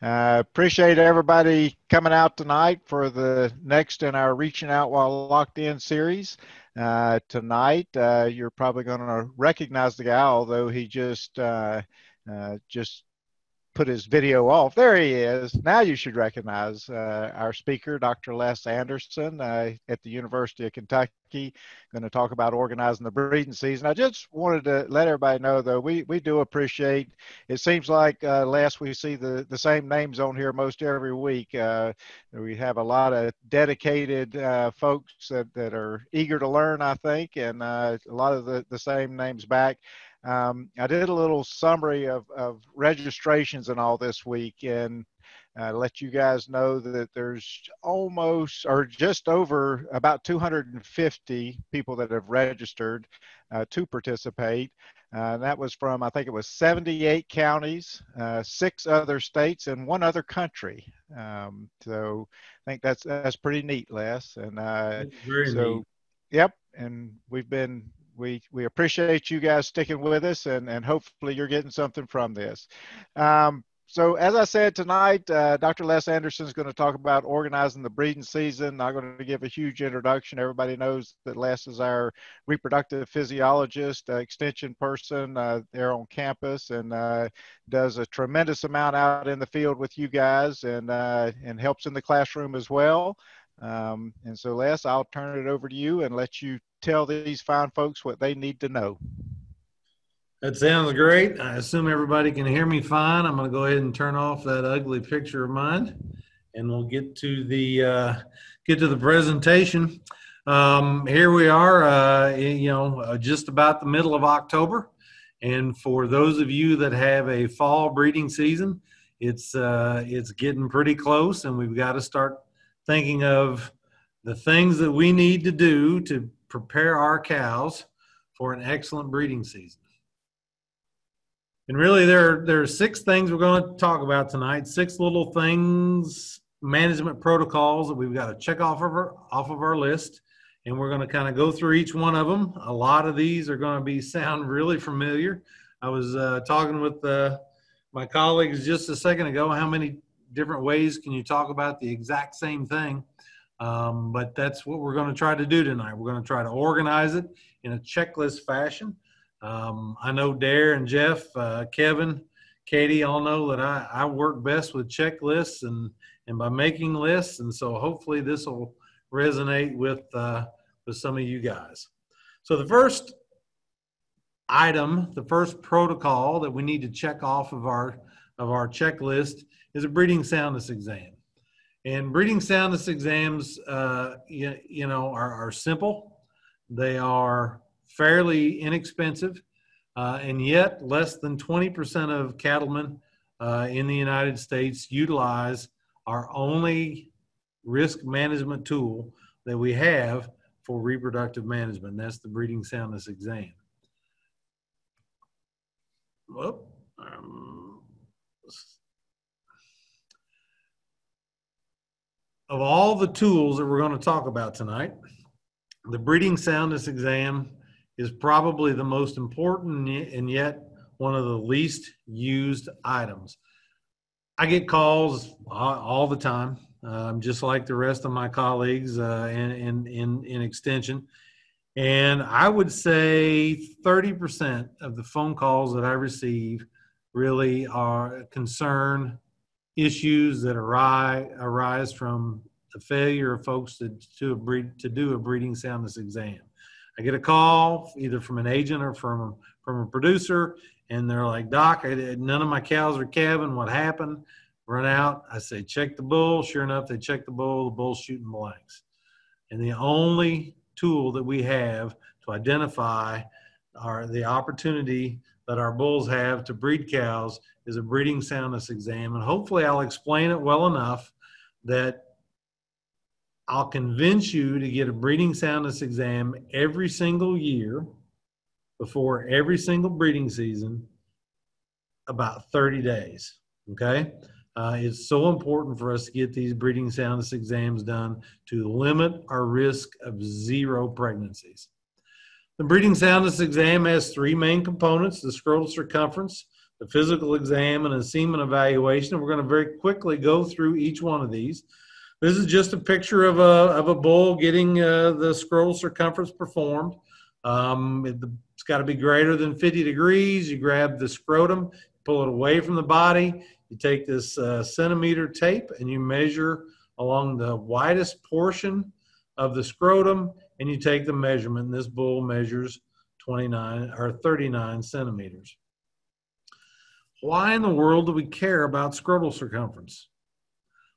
Uh, appreciate everybody coming out tonight for the next in our Reaching Out While Locked In series. Uh, tonight, uh, you're probably going to recognize the guy, although he just uh, uh, just put his video off. There he is. Now you should recognize uh, our speaker, Dr. Les Anderson uh, at the University of Kentucky. Going to talk about organizing the breeding season. I just wanted to let everybody know, though, we, we do appreciate. It seems like uh, Les, we see the, the same names on here most every week. Uh, we have a lot of dedicated uh, folks that, that are eager to learn, I think, and uh, a lot of the, the same names back. Um, I did a little summary of, of registrations and all this week and uh, let you guys know that there's almost or just over about 250 people that have registered uh, to participate. Uh, that was from, I think it was 78 counties, uh, six other states, and one other country. Um, so I think that's that's pretty neat, Les. And uh, so, neat. yep. And we've been we we appreciate you guys sticking with us and and hopefully you're getting something from this. Um, so as i said tonight uh, dr les anderson is going to talk about organizing the breeding season. I'm going to give a huge introduction. Everybody knows that les is our reproductive physiologist uh, extension person uh, there on campus and uh, does a tremendous amount out in the field with you guys and uh, and helps in the classroom as well um, and so, Les, I'll turn it over to you and let you tell these fine folks what they need to know. That sounds great. I assume everybody can hear me fine. I'm going to go ahead and turn off that ugly picture of mine, and we'll get to the uh, get to the presentation. Um, here we are, uh, you know, uh, just about the middle of October, and for those of you that have a fall breeding season, it's uh, it's getting pretty close, and we've got to start thinking of the things that we need to do to prepare our cows for an excellent breeding season. And really, there, there are six things we're going to talk about tonight. Six little things, management protocols that we've got to check off of our, off of our list. And we're going to kind of go through each one of them. A lot of these are going to be sound really familiar. I was uh, talking with uh, my colleagues just a second ago. How many different ways can you talk about the exact same thing? Um, but that's what we're going to try to do tonight. We're going to try to organize it in a checklist fashion. Um, I know Darrh and Jeff, uh, Kevin, Katie all know that I, I work best with checklists and, and by making lists. And so hopefully this will resonate with, uh, with some of you guys. So the first item, the first protocol that we need to check off of our, of our checklist is a breeding soundness exam. And breeding soundness exams, uh, you, you know, are, are, simple. They are fairly inexpensive, uh, and yet less than 20% of cattlemen uh, in the United States utilize our only risk management tool that we have for reproductive management. That's the breeding soundness exam. Whoop. Um, of all the tools that we're going to talk about tonight, the breeding soundness exam is probably the most important and yet one of the least used items. I get calls all the time, um, just like the rest of my colleagues uh, in, in, in, in extension. And I would say 30% of the phone calls that I receive really are concern issues that arise, arise from the failure of folks to, to, breed, to do a breeding soundness exam. I get a call either from an agent or from, from a producer, and they're like, Doc, none of my cows are calving. What happened? Run out. I say, check the bull. Sure enough, they check the bull. The bull's shooting blanks. And the only tool that we have to identify our, the opportunity that our bulls have to breed cows is a breeding soundness exam. And hopefully, I'll explain it well enough that I'll convince you to get a breeding soundness exam every single year before every single breeding season about 30 days. Okay. Uh, it's so important for us to get these breeding soundness exams done to limit our risk of zero pregnancies. The breeding soundness exam has three main components the scrotal circumference, the physical exam, and a semen evaluation. We're going to very quickly go through each one of these. This is just a picture of a, of a bull getting uh, the scrotal circumference performed. Um, it, it's got to be greater than 50 degrees. You grab the scrotum, pull it away from the body. You take this uh, centimeter tape and you measure along the widest portion of the scrotum and you take the measurement. This bull measures 29 or 39 centimeters. Why in the world do we care about scrotal circumference?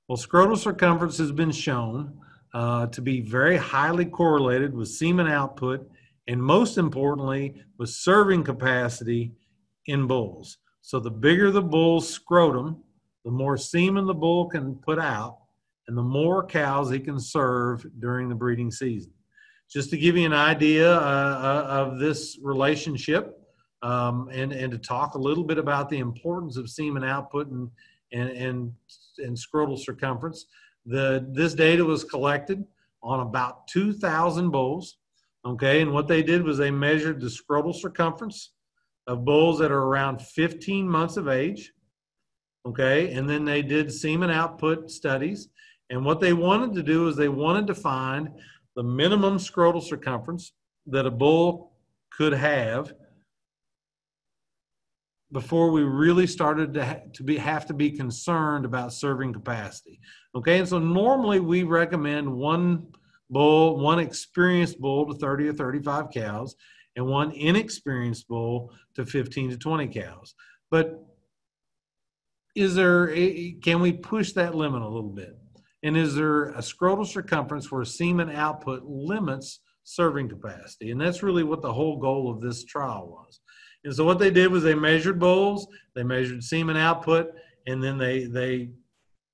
Well, scrotal circumference has been shown uh, to be very highly correlated with semen output and most importantly with serving capacity in bulls. So the bigger the bull's scrotum, the more semen the bull can put out and the more cows he can serve during the breeding season. Just to give you an idea uh, uh, of this relationship um, and, and to talk a little bit about the importance of semen output and, and, and, and scrotal circumference, the, this data was collected on about 2,000 bulls. Okay, and what they did was they measured the scrotal circumference of bulls that are around 15 months of age. Okay, and then they did semen output studies and what they wanted to do is they wanted to find the minimum scrotal circumference that a bull could have before we really started to, ha- to be have to be concerned about serving capacity. Okay, and so normally we recommend one bull, one experienced bull to 30 or 35 cows, and one inexperienced bull to 15 to 20 cows. But is there a, can we push that limit a little bit? And is there a scrotal circumference where semen output limits serving capacity? And that's really what the whole goal of this trial was. And so what they did was they measured bulls, they measured semen output, and then they they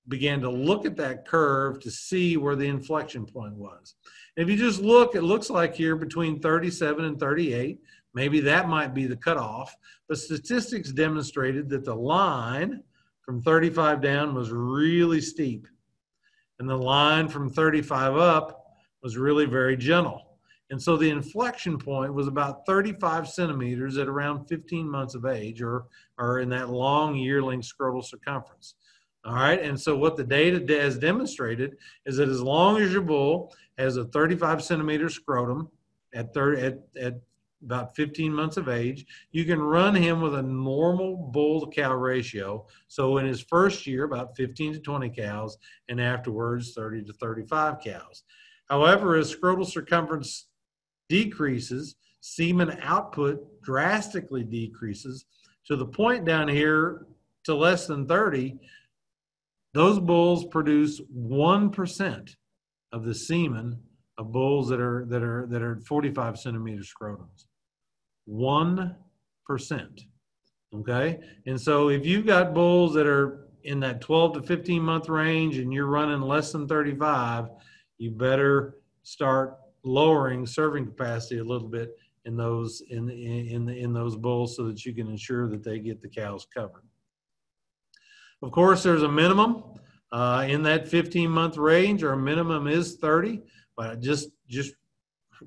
began to look at that curve to see where the inflection point was. if you just look, it looks like here between 37 and 38, maybe that might be the cutoff. But statistics demonstrated that the line from 35 down was really steep and the line from 35 up was really very gentle. And so the inflection point was about 35 centimeters at around 15 months of age or, or in that long yearling scrotal circumference. All right. And so what the data has demonstrated is that as long as your bull has a 35 centimeter scrotum at, 30, at, at about 15 months of age. You can run him with a normal bull to cow ratio. So in his first year, about 15 to 20 cows, and afterwards, 30 to 35 cows. However, as scrotal circumference decreases, semen output drastically decreases to the point down here to less than 30. Those bulls produce 1% of the semen of bulls that are that are that are 45 centimeter scrotums. One percent. Okay, and so if you've got bulls that are in that 12 to 15 month range and you're running less than 35, you better start lowering serving capacity a little bit in those in in the, in those bulls so that you can ensure that they get the cows covered. Of course, there's a minimum uh, in that 15 month range. Our minimum is 30. But just just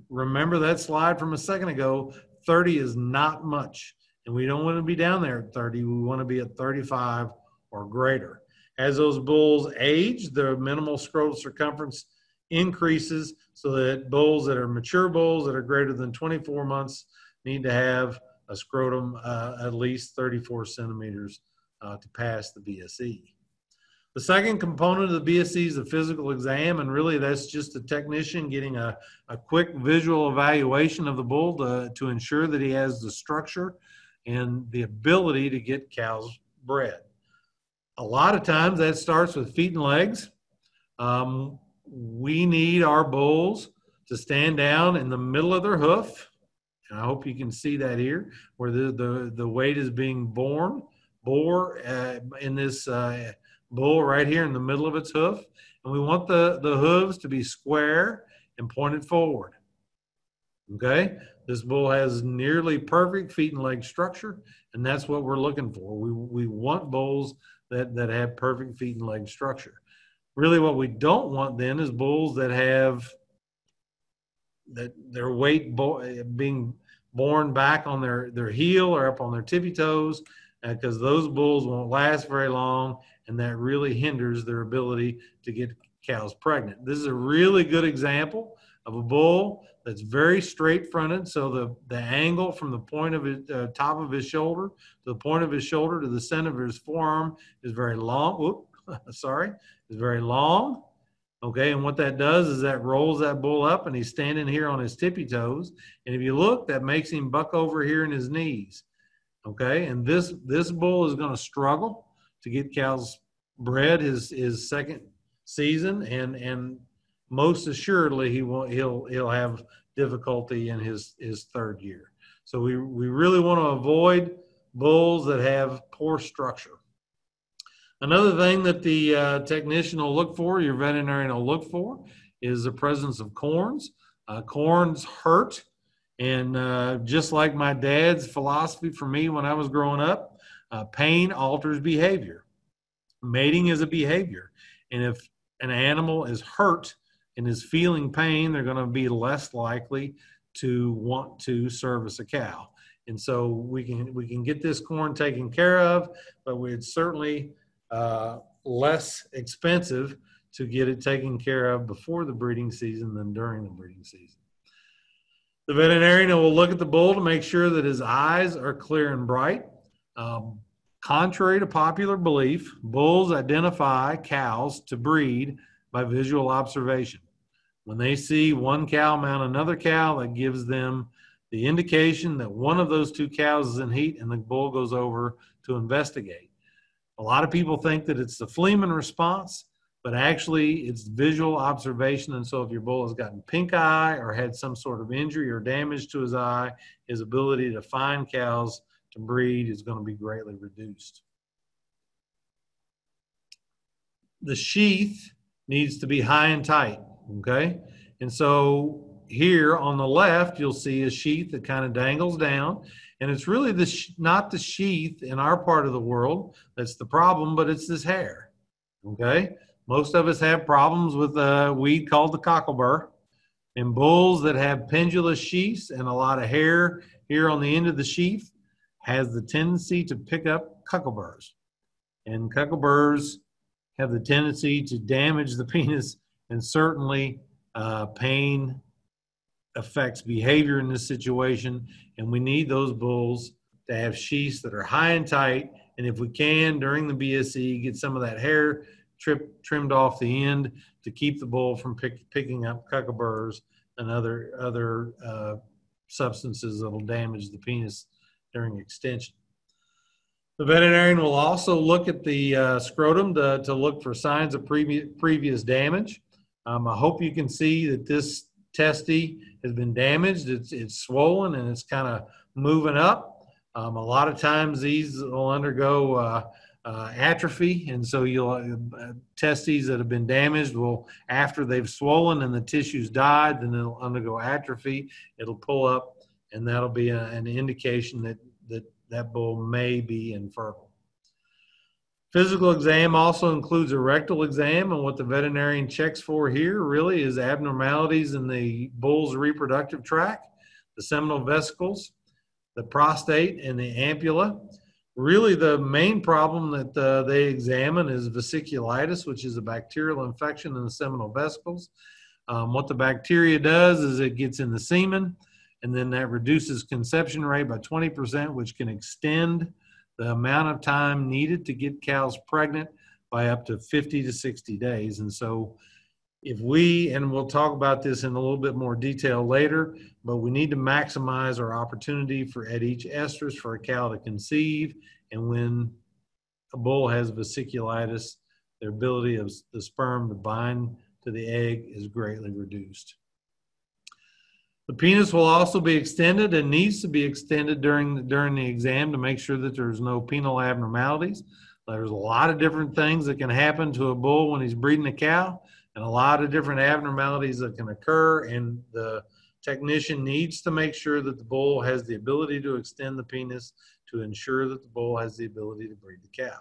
remember that slide from a second ago. 30 is not much, and we don't want to be down there at 30. We want to be at 35 or greater. As those bulls age, the minimal scrotal circumference increases so that bulls that are mature bulls that are greater than 24 months need to have a scrotum uh, at least 34 centimeters uh, to pass the BSE. The second component of the BSE is the physical exam, and really that's just a technician getting a, a quick visual evaluation of the bull to, to ensure that he has the structure and the ability to get cows bred. A lot of times that starts with feet and legs. Um, we need our bulls to stand down in the middle of their hoof. And I hope you can see that here, where the, the, the weight is being borne, bore uh, in this uh, bull right here in the middle of its hoof. And we want the, the hooves to be square and pointed forward. Okay? This bull has nearly perfect feet and leg structure, and that's what we're looking for. We, we want bulls that, that have perfect feet and leg structure. Really, what we don't want then is bulls that have that their weight bo- being borne back on their, their heel or up on their tippy toes because uh, those bulls won't last very long, and that really hinders their ability to get cows pregnant. This is a really good example of a bull that's very straight fronted. So the, the angle from the point of his uh, top of his shoulder to the point of his shoulder to the center of his forearm is very long. Whoop, sorry, is very long. Okay, and what that does is that rolls that bull up and he's standing here on his tippy toes. And if you look, that makes him buck over here in his knees. Okay, and this this bull is going to struggle to get cows bred his his second season, and and most assuredly he will he'll he'll have difficulty in his his third year. So we we really want to avoid bulls that have poor structure. Another thing that the uh, technician will look for, your veterinarian will look for, is the presence of corns. Uh, corns hurt, and uh, just like my dad's philosophy for me when I was growing up, uh, pain alters behavior. Mating is a behavior, and if an animal is hurt and is feeling pain, they're going to be less likely to want to service a cow. And so we can we can get this corn taken care of, but we'd certainly uh, less expensive to get it taken care of before the breeding season than during the breeding season. The veterinarian will look at the bull to make sure that his eyes are clear and bright. Um, contrary to popular belief, bulls identify cows to breed by visual observation. When they see one cow mount another cow, that gives them the indication that one of those two cows is in heat and the bull goes over to investigate. A lot of people think that it's the flehmen response, but actually it's visual observation. And so if your bull has gotten pink eye or had some sort of injury or damage to his eye, his ability to find cows to breed is going to be greatly reduced. The sheath needs to be high and tight, okay? And so here on the left, you'll see a sheath that kind of dangles down. And it's really the not the sheath in our part of the world that's the problem, but it's this hair. Okay, most of us have problems with a weed called the cocklebur, and bulls that have pendulous sheaths and a lot of hair here on the end of the sheath has the tendency to pick up cockleburs, and cockleburs have the tendency to damage the penis and certainly uh, pain affects behavior in this situation, and we need those bulls to have sheaths that are high and tight. And if we can, during the BSE, get some of that hair trip, trimmed off the end to keep the bull from pick, picking up cockleburs and other other uh, substances that will damage the penis during extension. The veterinarian will also look at the uh, scrotum to, to look for signs of previous, previous damage. Um, I hope you can see that this testy has been damaged. It's it's swollen and it's kind of moving up. Um, a lot of times these will undergo uh, uh, atrophy, and so you'll uh, testes that have been damaged will after they've swollen and the tissues died, then it'll undergo atrophy. It'll pull up, and that'll be a, an indication that that that bull may be infertile. Physical exam also includes a rectal exam, and what the veterinarian checks for here really is abnormalities in the bull's reproductive tract, the seminal vesicles, the prostate, and the ampulla. Really, the main problem that uh, they examine is vesiculitis, which is a bacterial infection in the seminal vesicles. Um, what the bacteria does is it gets in the semen, and then that reduces conception rate by 20%, which can extend the amount of time needed to get cows pregnant by up to 50 to 60 days. And so, if we, and we'll talk about this in a little bit more detail later, but we need to maximize our opportunity for at each estrus for a cow to conceive. And when a bull has vesiculitis, their ability of the sperm to bind to the egg is greatly reduced. The penis will also be extended and needs to be extended during during the exam to make sure that there's no penile abnormalities. There's a lot of different things that can happen to a bull when he's breeding a cow, and a lot of different abnormalities that can occur. And the technician needs to make sure that the bull has the ability to extend the penis to ensure that the bull has the ability to breed the cow.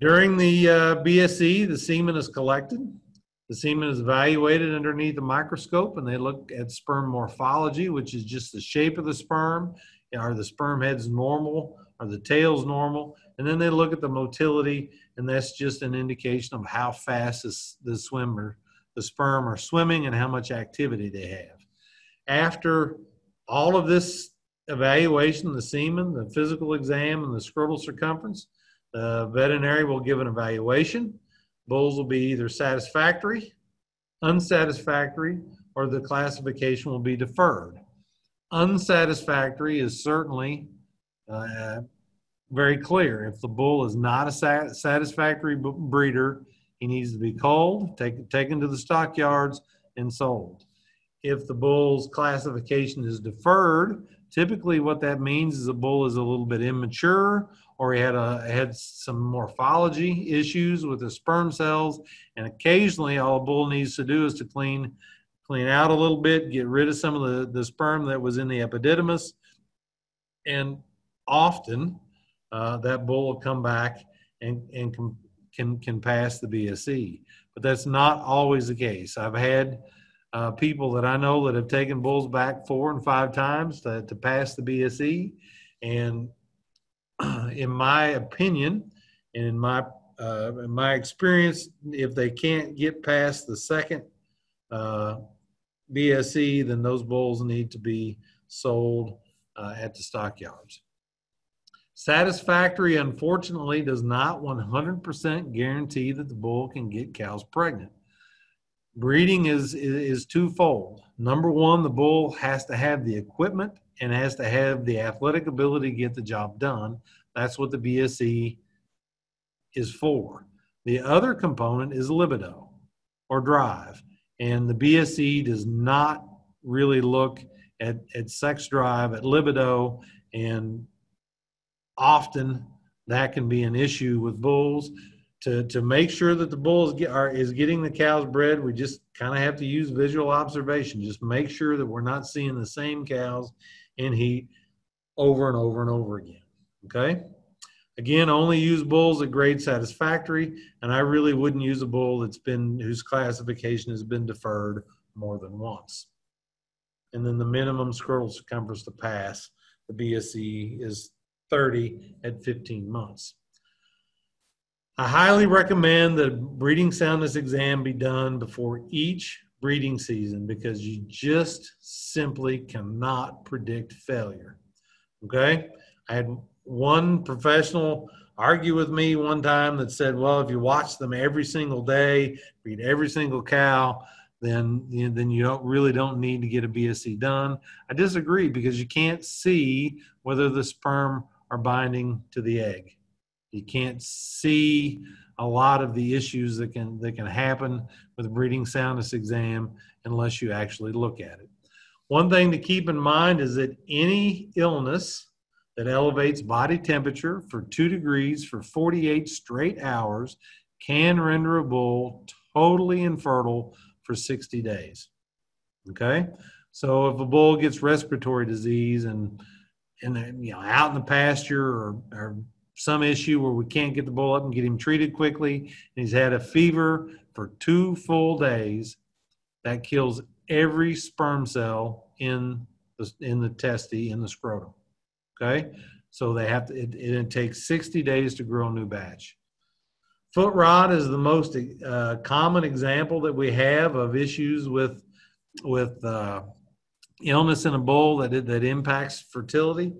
During the uh, BSE, the semen is collected the semen is evaluated underneath the microscope and they look at sperm morphology, which is just the shape of the sperm Are the sperm heads normal? Are the tails normal? And then they look at the motility, and that's just an indication of how fast this, the swimmer, the sperm are swimming and how much activity they have. After all of this evaluation, the semen, the physical exam, and the scrotal circumference, the veterinary will give an evaluation. Bulls will be either satisfactory, unsatisfactory, or the classification will be deferred. Unsatisfactory is certainly uh, very clear. If the bull is not a satisfactory breeder, he needs to be culled, take, taken to the stockyards, and sold. If the bull's classification is deferred, typically what that means is a bull is a little bit immature or he had a had some morphology issues with the sperm cells and occasionally all a bull needs to do is to clean clean out a little bit get rid of some of the, the sperm that was in the epididymis and often uh, that bull will come back and, and can, can, can pass the BSE. But that's not always the case. I've had uh, people that I know that have taken bulls back four and five times to, to pass the BSE. And in my opinion, and in my uh, in my experience, if they can't get past the second uh, BSE, then those bulls need to be sold uh, at the stockyards. Satisfactory, unfortunately, does not 100% guarantee that the bull can get cows pregnant. Breeding is, is, twofold. Number one, the bull has to have the equipment and has to have the athletic ability to get the job done. That's what the BSE is for. The other component is libido or drive. And the BSE does not really look at, at sex drive, at libido, and often that can be an issue with bulls. To, to make sure that the bull is, get, are, is getting the cows bred, we just kind of have to use visual observation. Just make sure that we're not seeing the same cows in heat over and over and over again. Okay? Again, only use bulls that grade satisfactory, and I really wouldn't use a bull that's been whose classification has been deferred more than once. And then the minimum scrotal circumference to pass the BSE is 30 at 15 months. I highly recommend that a breeding soundness exam be done before each breeding season because you just simply cannot predict failure. Okay? I had one professional argue with me one time that said, well, if you watch them every single day, breed every single cow, then then you don't really don't need to get a BSE done. I disagree because you can't see whether the sperm are binding to the egg. You can't see a lot of the issues that can that can happen with a breeding soundness exam unless you actually look at it. One thing to keep in mind is that any illness that elevates body temperature for two degrees for 48 straight hours can render a bull totally infertile for 60 days. Okay? So if a bull gets respiratory disease and and you know out in the pasture or, or some issue where we can't get the bull up and get him treated quickly, and he's had a fever for two full days, that kills every sperm cell in the in the testy in the scrotum. Okay, so they have to. It, it takes 60 days to grow a new batch. Foot rot is the most uh, common example that we have of issues with with uh, illness in a bull that that impacts fertility.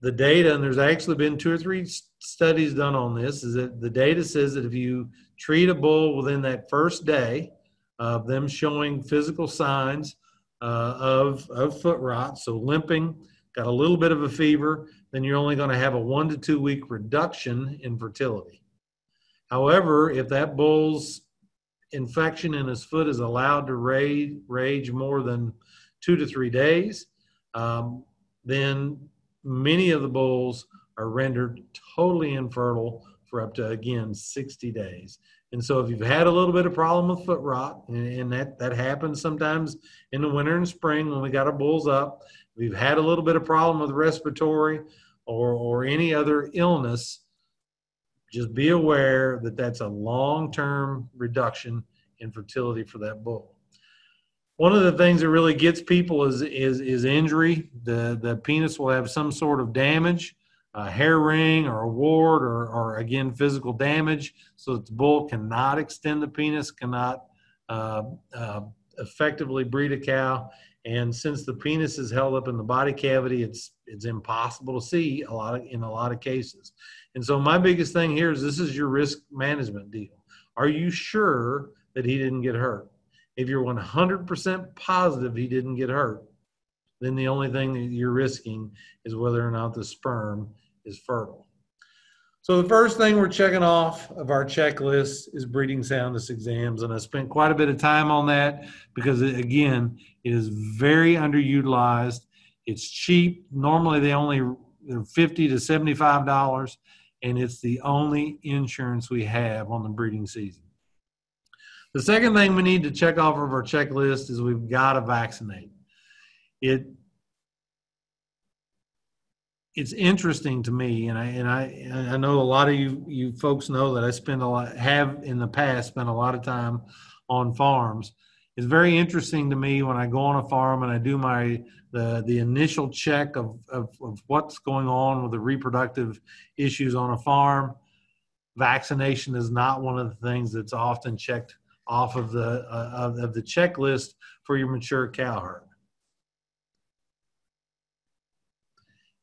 The data, and there's actually been two or three studies done on this, is that the data says that if you treat a bull within that first day of them showing physical signs uh, of of foot rot, so limping, got a little bit of a fever, then you're only going to have a one to two week reduction in fertility. However, if that bull's infection in his foot is allowed to rage, rage more than two to three days, um, then many of the bulls are rendered totally infertile for up to again 60 days. And so if you've had a little bit of problem with foot rot, and, and that, that happens sometimes in the winter and spring when we got our bulls up, you've had a little bit of problem with respiratory or, or any other illness, just be aware that that's a long-term reduction in fertility for that bull. One of the things that really gets people is is is injury. The the penis will have some sort of damage, a hair ring or a wart or or again physical damage, so that the bull cannot extend the penis, cannot uh, uh, effectively breed a cow. And since the penis is held up in the body cavity, it's it's impossible to see a lot of in a lot of cases. And so my biggest thing here is this is your risk management deal. Are you sure that he didn't get hurt? If you're 100% positive he didn't get hurt, then the only thing that you're risking is whether or not the sperm is fertile. So the first thing we're checking off of our checklist is breeding soundness exams, and I spent quite a bit of time on that because it, again, it is very underutilized. It's cheap. Normally, they only they're fifty to seventy-five dollars, and it's the only insurance we have on the breeding season. The second thing we need to check off of our checklist is we've got to vaccinate. It it's interesting to me, and I and I I know a lot of you you folks know that I spend a lot have in the past spent a lot of time on farms. It's very interesting to me when I go on a farm and I do my the the initial check of of, of what's going on with the reproductive issues on a farm. Vaccination is not one of the things that's often checked off of the uh, of, the checklist for your mature cow herd.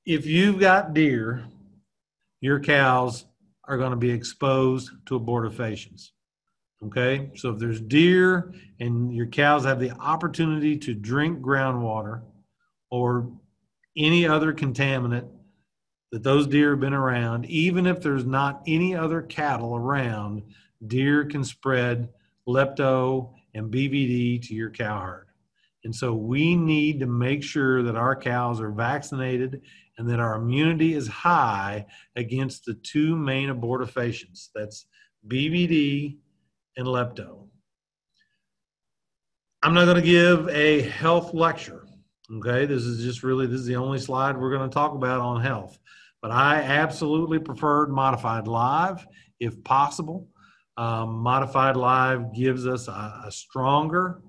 if you've got deer, your cows are going to be exposed to abortifacients. Okay, so if there's deer and your cows have the opportunity to drink groundwater or any other contaminant that those deer have been around, even if there's not any other cattle around, deer can spread lepto and BVD to your cow herd. And so we need to make sure that our cows are vaccinated and that our immunity is high against the two main abortifacients that's BVD and lepto. I'm not going to give a health lecture. Okay, this is just really this is the only slide we're going to talk about on health. But I absolutely preferred modified live if possible. Um, modified live gives us a, a stronger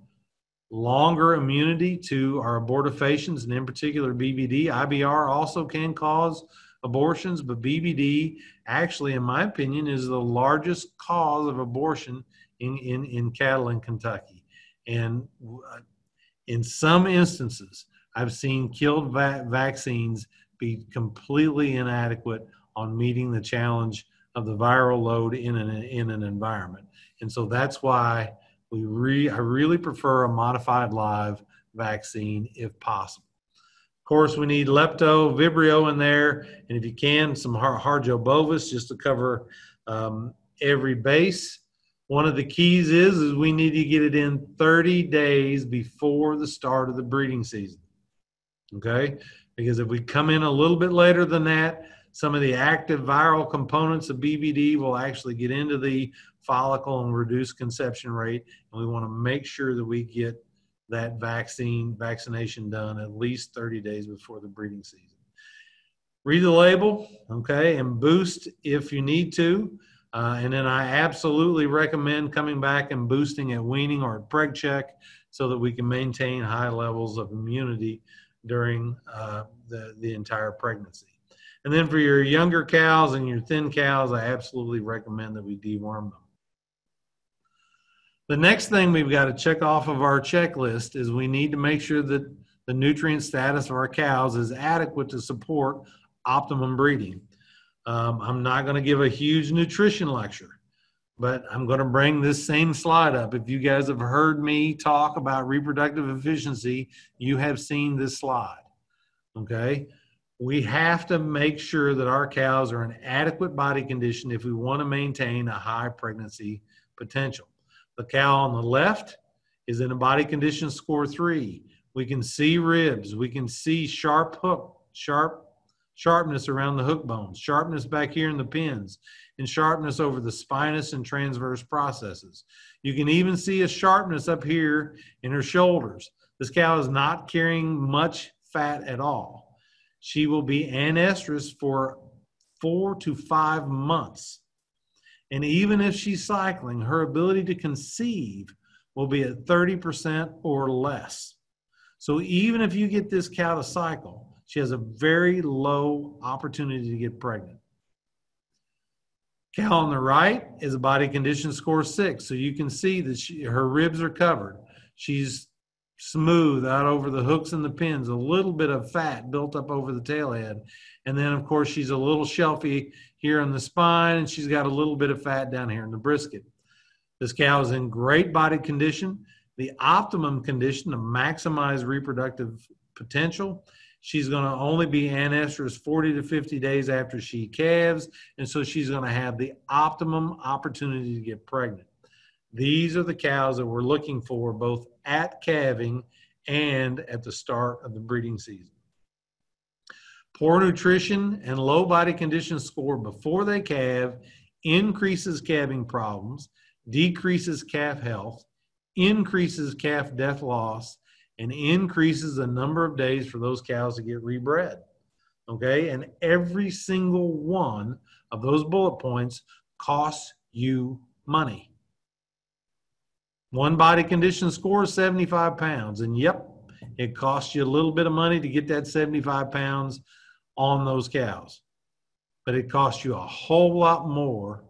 longer immunity to our abortifacients, and in particular BVD. IBR also can cause abortions, but BVD actually, in my opinion, is the largest cause of abortion in, in, in cattle in Kentucky. And uh, in some instances, I've seen killed va- vaccines be completely inadequate on meeting the challenge of the viral load in an, in an environment. And so that's why we re, I really prefer a modified live vaccine if possible. Of course, we need lepto, vibrio in there, and if you can, some hardjo bovis just to cover um, every base. One of the keys is is we need to get it in 30 days before the start of the breeding season. Okay, because if we come in a little bit later than that, some of the active viral components of BVD will actually get into the follicle and reduce conception rate. And we want to make sure that we get that vaccine vaccination done at least 30 days before the breeding season. Read the label, okay, and boost if you need to. Uh, and then I absolutely recommend coming back and boosting at weaning or at preg check so that we can maintain high levels of immunity during uh, the, the entire pregnancy. And then for your younger cows and your thin cows, I absolutely recommend that we deworm them. The next thing we've got to check off of our checklist is we need to make sure that the nutrient status of our cows is adequate to support optimum breeding. Um, I'm not going to give a huge nutrition lecture, but I'm going to bring this same slide up. If you guys have heard me talk about reproductive efficiency, you have seen this slide. Okay we have to make sure that our cows are in adequate body condition if we want to maintain a high pregnancy potential. The cow on the left is in a body condition score three. We can see ribs. We can see sharp hook, sharp sharpness around the hook bones, sharpness back here in the pins, and sharpness over the spinous and transverse processes. You can even see a sharpness up here in her shoulders. This cow is not carrying much fat at all she will be anestrus for four to five months. And even if she's cycling, her ability to conceive will be at 30% or less. So even if you get this cow to cycle, she has a very low opportunity to get pregnant. Cow on the right is a body condition score six. So you can see that she, her ribs are covered. She's smooth out over the hooks and the pins, a little bit of fat built up over the tail head. And then, of course, she's a little shelfy here on the spine, and she's got a little bit of fat down here in the brisket. This cow is in great body condition, the optimum condition to maximize reproductive potential. She's going to only be anestrus 40 to 50 days after she calves, and so she's going to have the optimum opportunity to get pregnant. These are the cows that we're looking for both at calving and at the start of the breeding season. Poor nutrition and low body condition score before they calve increases calving problems, decreases calf health, increases calf death loss, and increases the number of days for those cows to get rebred. Okay, and every single one of those bullet points costs you money. One body condition score is 75 pounds. And yep, it costs you a little bit of money to get that 75 pounds on those cows. But it costs you a whole lot more.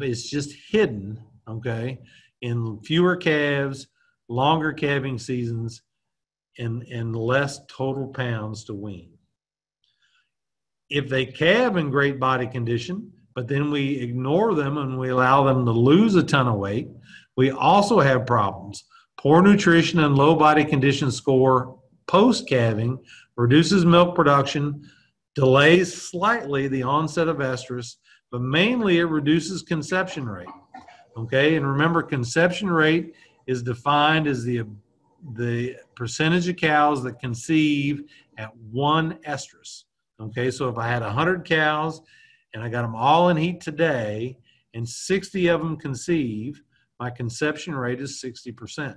It's just hidden, okay, in fewer calves, longer calving seasons, and, and less total pounds to wean. If they calve in great body condition, but then we ignore them and we allow them to lose a ton of weight, we also have problems. Poor nutrition and low body condition score post calving reduces milk production, delays slightly the onset of estrus, but mainly it reduces conception rate. Okay, and remember, conception rate is defined as the the percentage of cows that conceive at one estrus. Okay, so if I had 100 cows and I got them all in heat today, and 60 of them conceive, my conception rate is 60%.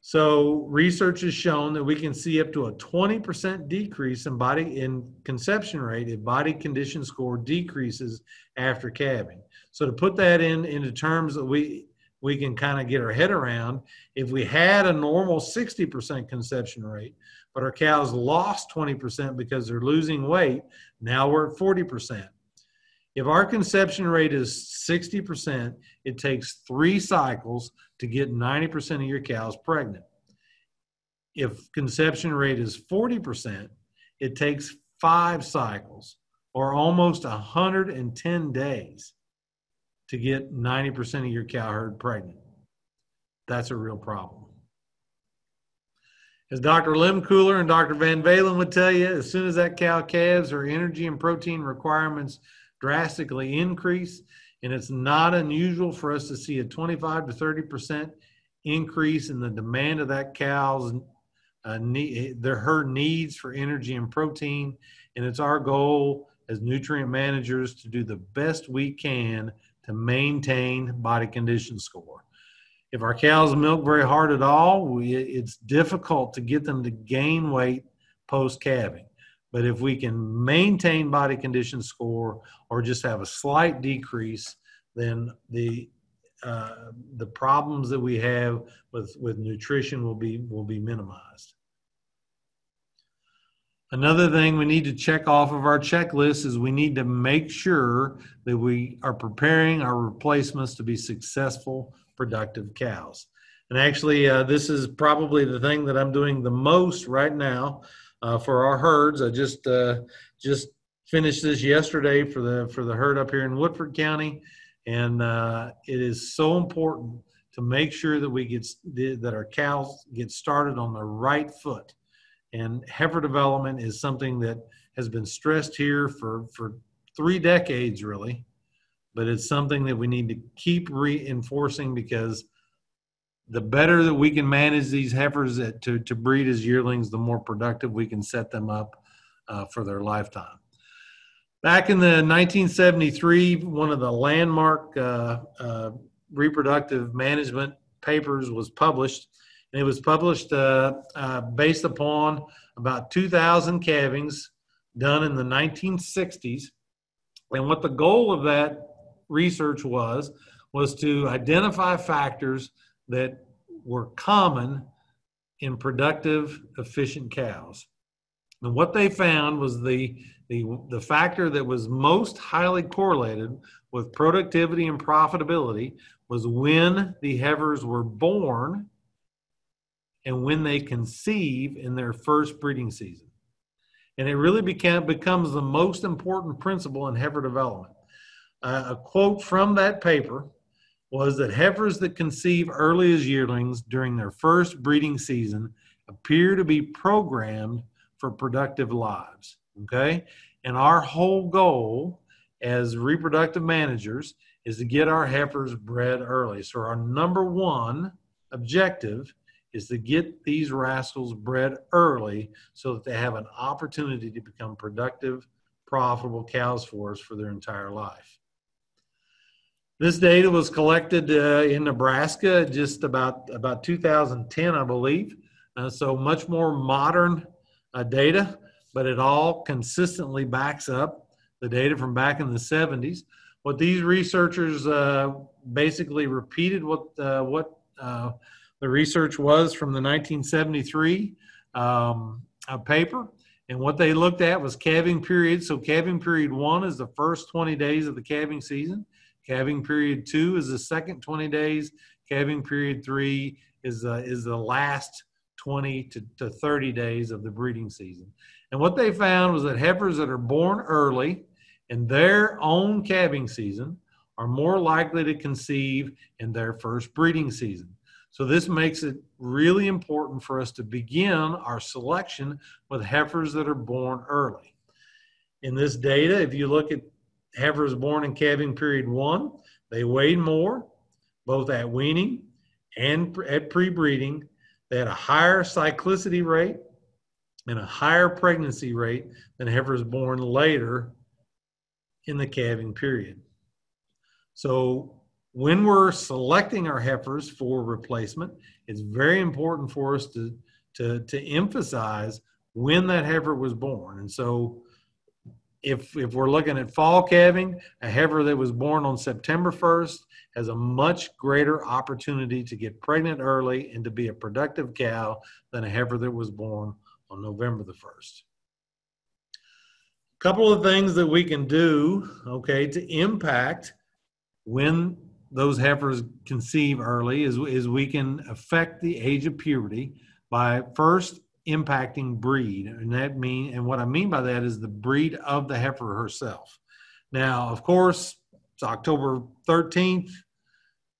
So research has shown that we can see up to a 20% decrease in body in conception rate if body condition score decreases after calving. So to put that in into terms that we we can kind of get our head around, if we had a normal 60% conception rate, but our cows lost 20% because they're losing weight, now we're at 40%. If our conception rate is 60%, it takes three cycles to get 90% of your cows pregnant. If conception rate is 40%, it takes five cycles or almost 110 days to get 90% of your cow herd pregnant. That's a real problem. As Dr. Lehmkuhler and Dr. VanValin would tell you, as soon as that cow calves, her energy and protein requirements drastically increase. And it's not unusual for us to see a 25 to 30% increase in the demand of that cow's uh, need, their, her needs for energy and protein. And it's our goal as nutrient managers to do the best we can to maintain body condition score. If our cows milk very hard at all, we, it's difficult to get them to gain weight post calving. But if we can maintain body condition score or just have a slight decrease, then the uh, the problems that we have with, with nutrition will be will be minimized. Another thing we need to check off of our checklist is we need to make sure that we are preparing our replacements to be successful, productive cows. And actually, uh, this is probably the thing that I'm doing the most right now uh, for our herds. I just uh, just finished this yesterday for the for the herd up here in Woodford County, and uh, it is so important to make sure that we get that our cows get started on the right foot. And heifer development is something that has been stressed here for for three decades, really. But it's something that we need to keep reinforcing because the better that we can manage these heifers to, to breed as yearlings, the more productive we can set them up uh, for their lifetime. Back in the 1973, one of the landmark uh, uh, reproductive management papers was published. It was published uh, uh, based upon about 2,000 calvings done in the 1960s. And what the goal of that research was was to identify factors that were common in productive, efficient cows. And what they found was the, the, the factor that was most highly correlated with productivity and profitability was when the heifers were born and when they conceive in their first breeding season. And it really became, becomes the most important principle in heifer development. Uh, a quote from that paper was that heifers that conceive early as yearlings during their first breeding season appear to be programmed for productive lives. Okay? And our whole goal as reproductive managers is to get our heifers bred early. So, our number one objective is to get these rascals bred early so that they have an opportunity to become productive, profitable cows for us for their entire life. This data was collected uh, in Nebraska just about, about 2010, I believe. Uh, so much more modern uh, data, but it all consistently backs up the data from back in the 70s. What these researchers uh, basically repeated what, uh, what uh, the research was from the 1973 um, paper. And what they looked at was calving period. So calving period one is the first 20 days of the calving season. Calving period two is the second 20 days. Calving period three is, uh, is the last 20 to, to 30 days of the breeding season. And what they found was that heifers that are born early in their own calving season are more likely to conceive in their first breeding season. So this makes it really important for us to begin our selection with heifers that are born early. In this data, if you look at heifers born in calving period one, they weighed more, both at weaning and at pre-breeding. They had a higher cyclicity rate and a higher pregnancy rate than heifers born later in the calving period. So when we're selecting our heifers for replacement, it's very important for us to, to, to emphasize when that heifer was born. And so if if we're looking at fall calving, a heifer that was born on September 1st has a much greater opportunity to get pregnant early and to be a productive cow than a heifer that was born on November the 1st. A couple of things that we can do, okay, to impact when those heifers conceive early is, is we can affect the age of puberty by first impacting breed. And that mean and what I mean by that is the breed of the heifer herself. Now, of course, it's October 13th.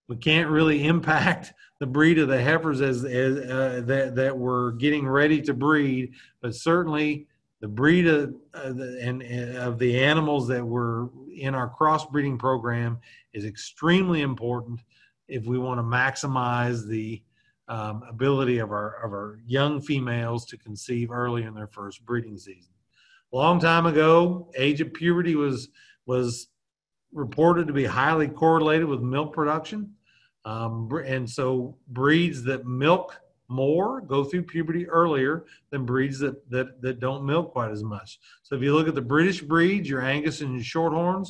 We can't really impact the breed of the heifers as, as uh, that that we're getting ready to breed, but certainly the breed of uh, the, and, and of the animals that were in our crossbreeding program is extremely important if we want to maximize the um, ability of our of our young females to conceive early in their first breeding season. Long time ago, age of puberty was was reported to be highly correlated with milk production, um, and so breeds that milk more go through puberty earlier than breeds that, that that don't milk quite as much. So if you look at the British breeds, your Angus and your Shorthorns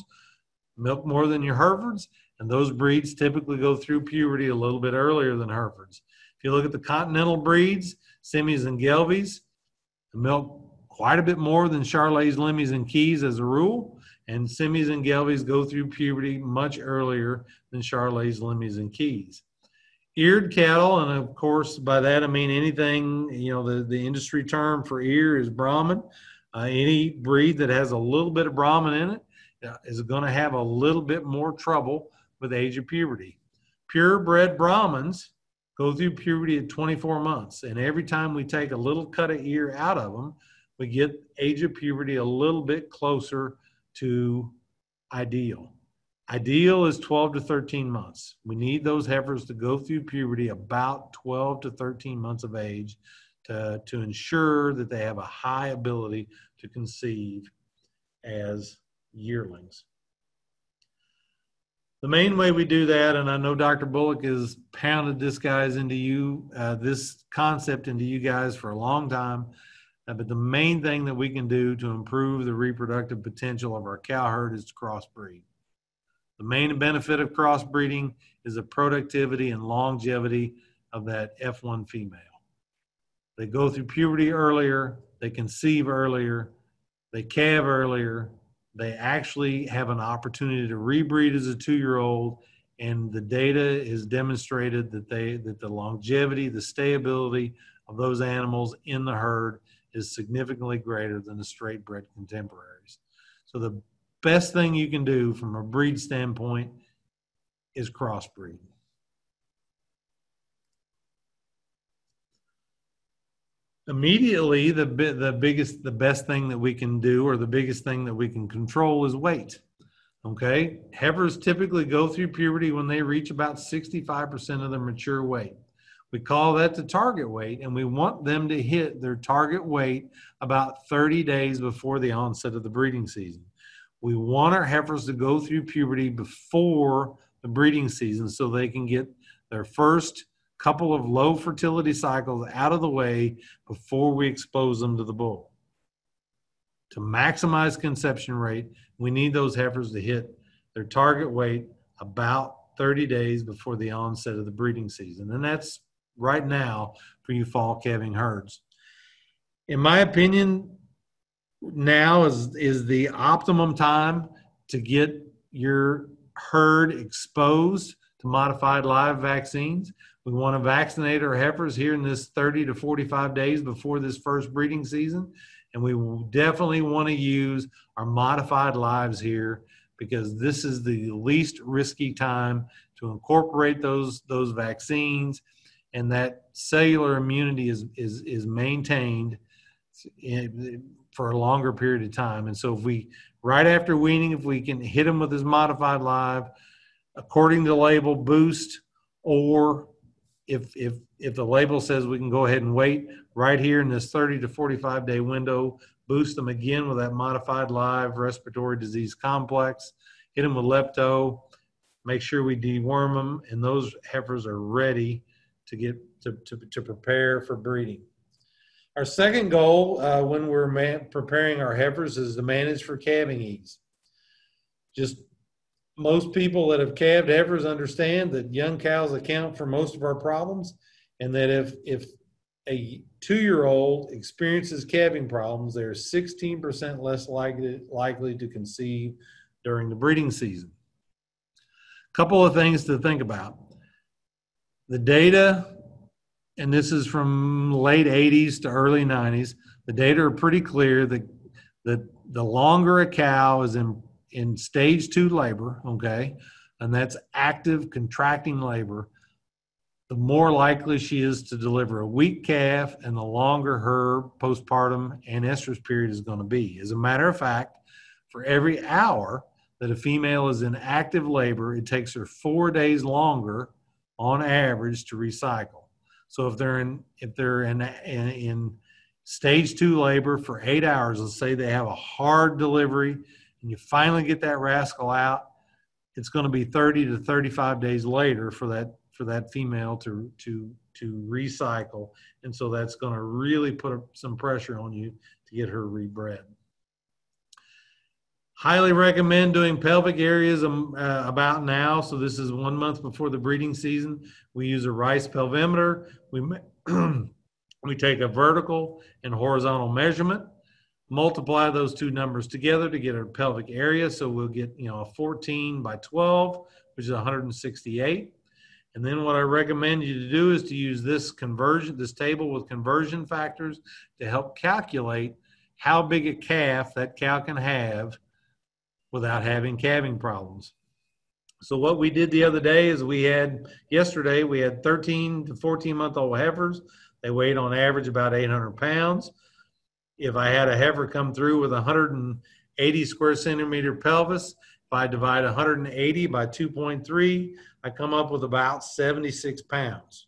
milk more than your Herefords, and those breeds typically go through puberty a little bit earlier than Herefords. If you look at the continental breeds, Simmies and Gelbvies, milk quite a bit more than Charolais, Limmies, and Keys as a rule. And Simmies and Gelbvies go through puberty much earlier than Charolais, Limmies, and Keys. Eared cattle, and of course, by that I mean anything, you know, the, the industry term for ear is Brahman. Uh, any breed that has a little bit of Brahman in it Uh, is going to have a little bit more trouble with age of puberty. Purebred Brahmans go through puberty at 24 months. And every time we take a little cut of ear out of them, we get age of puberty a little bit closer to ideal. Ideal is 12 to 13 months. We need those heifers to go through puberty about 12 to 13 months of age to, to ensure that they have a high ability to conceive as yearlings. The main way we do that, and I know Dr. Bullock has pounded this guys into you, uh, this concept into you guys for a long time. Uh, but the main thing that we can do to improve the reproductive potential of our cow herd is to crossbreed. The main benefit of crossbreeding is the productivity and longevity of that F1 female. They go through puberty earlier, they conceive earlier, they calve earlier, they actually have an opportunity to rebreed as a two year old and the data has demonstrated that they that the longevity the stability of those animals in the herd is significantly greater than the straight bred contemporaries. So the best thing you can do from a breed standpoint is crossbreed immediately the the biggest the best thing that we can do or the biggest thing that we can control is weight okay? Heifers typically go through puberty when they reach about 65% of their mature weight. We call that the target weight and we want them to hit their target weight about 30 days before the onset of the breeding season. We want our heifers to go through puberty before the breeding season so they can get their first couple of low fertility cycles out of the way before we expose them to the bull. To maximize conception rate, we need those heifers to hit their target weight about 30 days before the onset of the breeding season. And that's right now for you fall calving herds. In my opinion, now is, is the optimum time to get your herd exposed to modified live vaccines. We want to vaccinate our heifers here in this 30 to 45 days before this first breeding season. And we definitely want to use our modified lives here because this is the least risky time to incorporate those, those vaccines and that cellular immunity is, is, is maintained for a longer period of time. And so if we, right after weaning, if we can hit them with this modified live, according to label, boost, or if if if the label says we can go ahead and wait right here in this 30 to 45 day window, boost them again with that modified live respiratory disease complex, hit them with lepto, make sure we deworm them, and those heifers are ready to get to, to, to prepare for breeding. Our second goal uh, when we're preparing our heifers is to manage for calving ease. Just most people that have calved heifers understand that young cows account for most of our problems, and that if if a two-year-old experiences calving problems, they're 16% less likely likely to conceive during the breeding season. A couple of things to think about. The data, and this is from late 80s to early 90s, the data are pretty clear that that the longer a cow is in in stage two labor, okay, and that's active contracting labor, the more likely she is to deliver a weak calf and the longer her postpartum anestrus period is going to be. As a matter of fact, for every hour that a female is in active labor, it takes her four days longer on average to recycle. So if they're in if they're in, in, in stage two labor for eight hours, let's say they have a hard delivery and you finally get that rascal out, it's going to be 30 to 35 days later for that for that female to to to recycle, and so that's going to really put some pressure on you to get her rebred. Highly recommend doing pelvic areas um, uh, about now. So this is one month before the breeding season. We use a Rice pelvimeter. We we take a vertical and horizontal measurement multiply those two numbers together to get our pelvic area. So we'll get, you know, a 14 by 12, which is 168. And then what I recommend you to do is to use this conversion, this table with conversion factors to help calculate how big a calf that cow can have without having calving problems. So what we did the other day is we had yesterday we had 13 to 14 month old heifers. They weighed on average about 800 pounds if I had a heifer come through with 180 square centimeter pelvis, if I divide 180 by 2.3, I come up with about 76 pounds.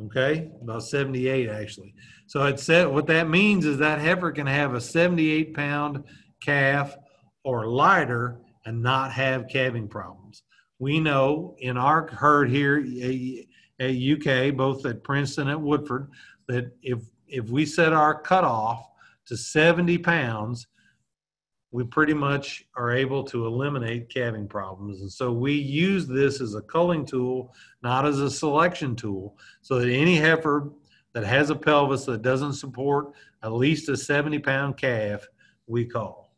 Okay, about 78 actually. So it said what that means is that heifer can have a 78 pound calf or lighter and not have calving problems. We know in our herd here eh, eh, at UK, both at Princeton and at Woodford, that if if we set our cutoff to 70 pounds, we pretty much are able to eliminate calving problems. And so we use this as a culling tool, not as a selection tool, so that any heifer that has a pelvis that doesn't support at least a 70 pound calf, we call.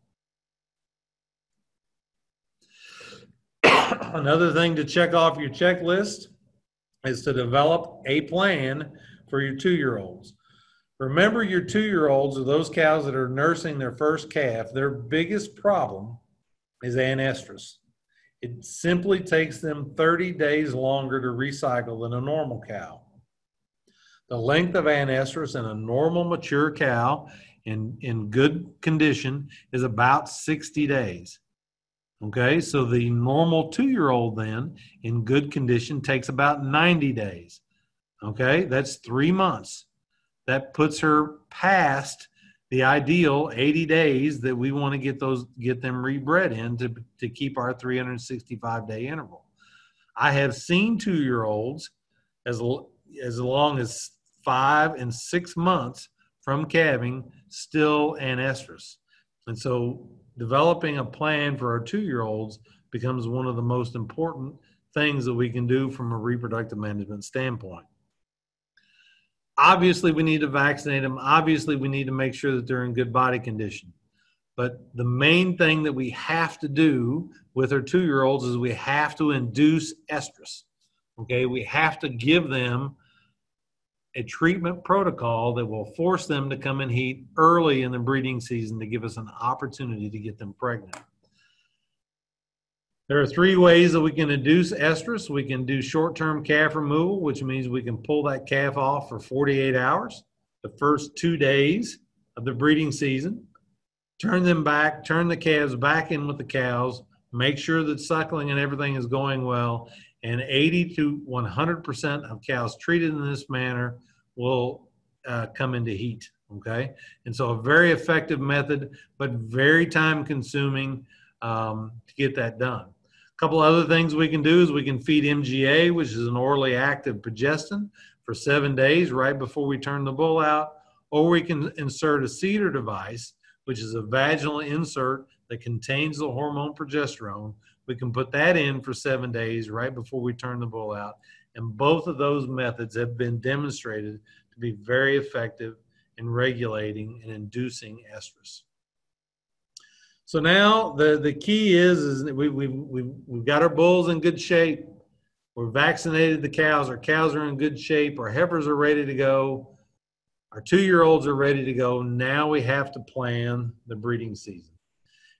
Another thing to check off your checklist is to develop a plan for your two year olds. Remember, your two year olds are those cows that are nursing their first calf. Their biggest problem is anestrus. It simply takes them 30 days longer to recycle than a normal cow. The length of anestrus in a normal mature cow in, in good condition is about 60 days. Okay, so the normal two year old then in good condition takes about 90 days. Okay, that's three months that puts her past the ideal 80 days that we want to get those get them rebred in to, to keep our 365 day interval. I have seen two year olds as as long as five and six months from calving still anestrus, and so developing a plan for our two year olds becomes one of the most important things that we can do from a reproductive management standpoint obviously we need to vaccinate them. Obviously we need to make sure that they're in good body condition. But the main thing that we have to do with our two year olds is we have to induce estrus okay? We have to give them a treatment protocol that will force them to come in heat early in the breeding season to give us an opportunity to get them pregnant there are three ways that we can induce estrus. We can do short-term calf removal, which means we can pull that calf off for 48 hours, the first two days of the breeding season, turn them back, turn the calves back in with the cows, make sure that suckling and everything is going well, and 80 to 100% of cows treated in this manner will uh, come into heat. Okay, and so a very effective method, but very time consuming um, to get that done couple other things we can do is we can feed MGA, which is an orally active progestin, for seven days right before we turn the bull out, or we can insert a CIDR device, which is a vaginal insert that contains the hormone progesterone. We can put that in for seven days right before we turn the bull out. And both of those methods have been demonstrated to be very effective in regulating and inducing estrus. So now the, the key is, is we, we, we, we've got our bulls in good shape. We're vaccinated the cows. Our cows are in good shape. Our heifers are ready to go. Our two year olds are ready to go. Now we have to plan the breeding season.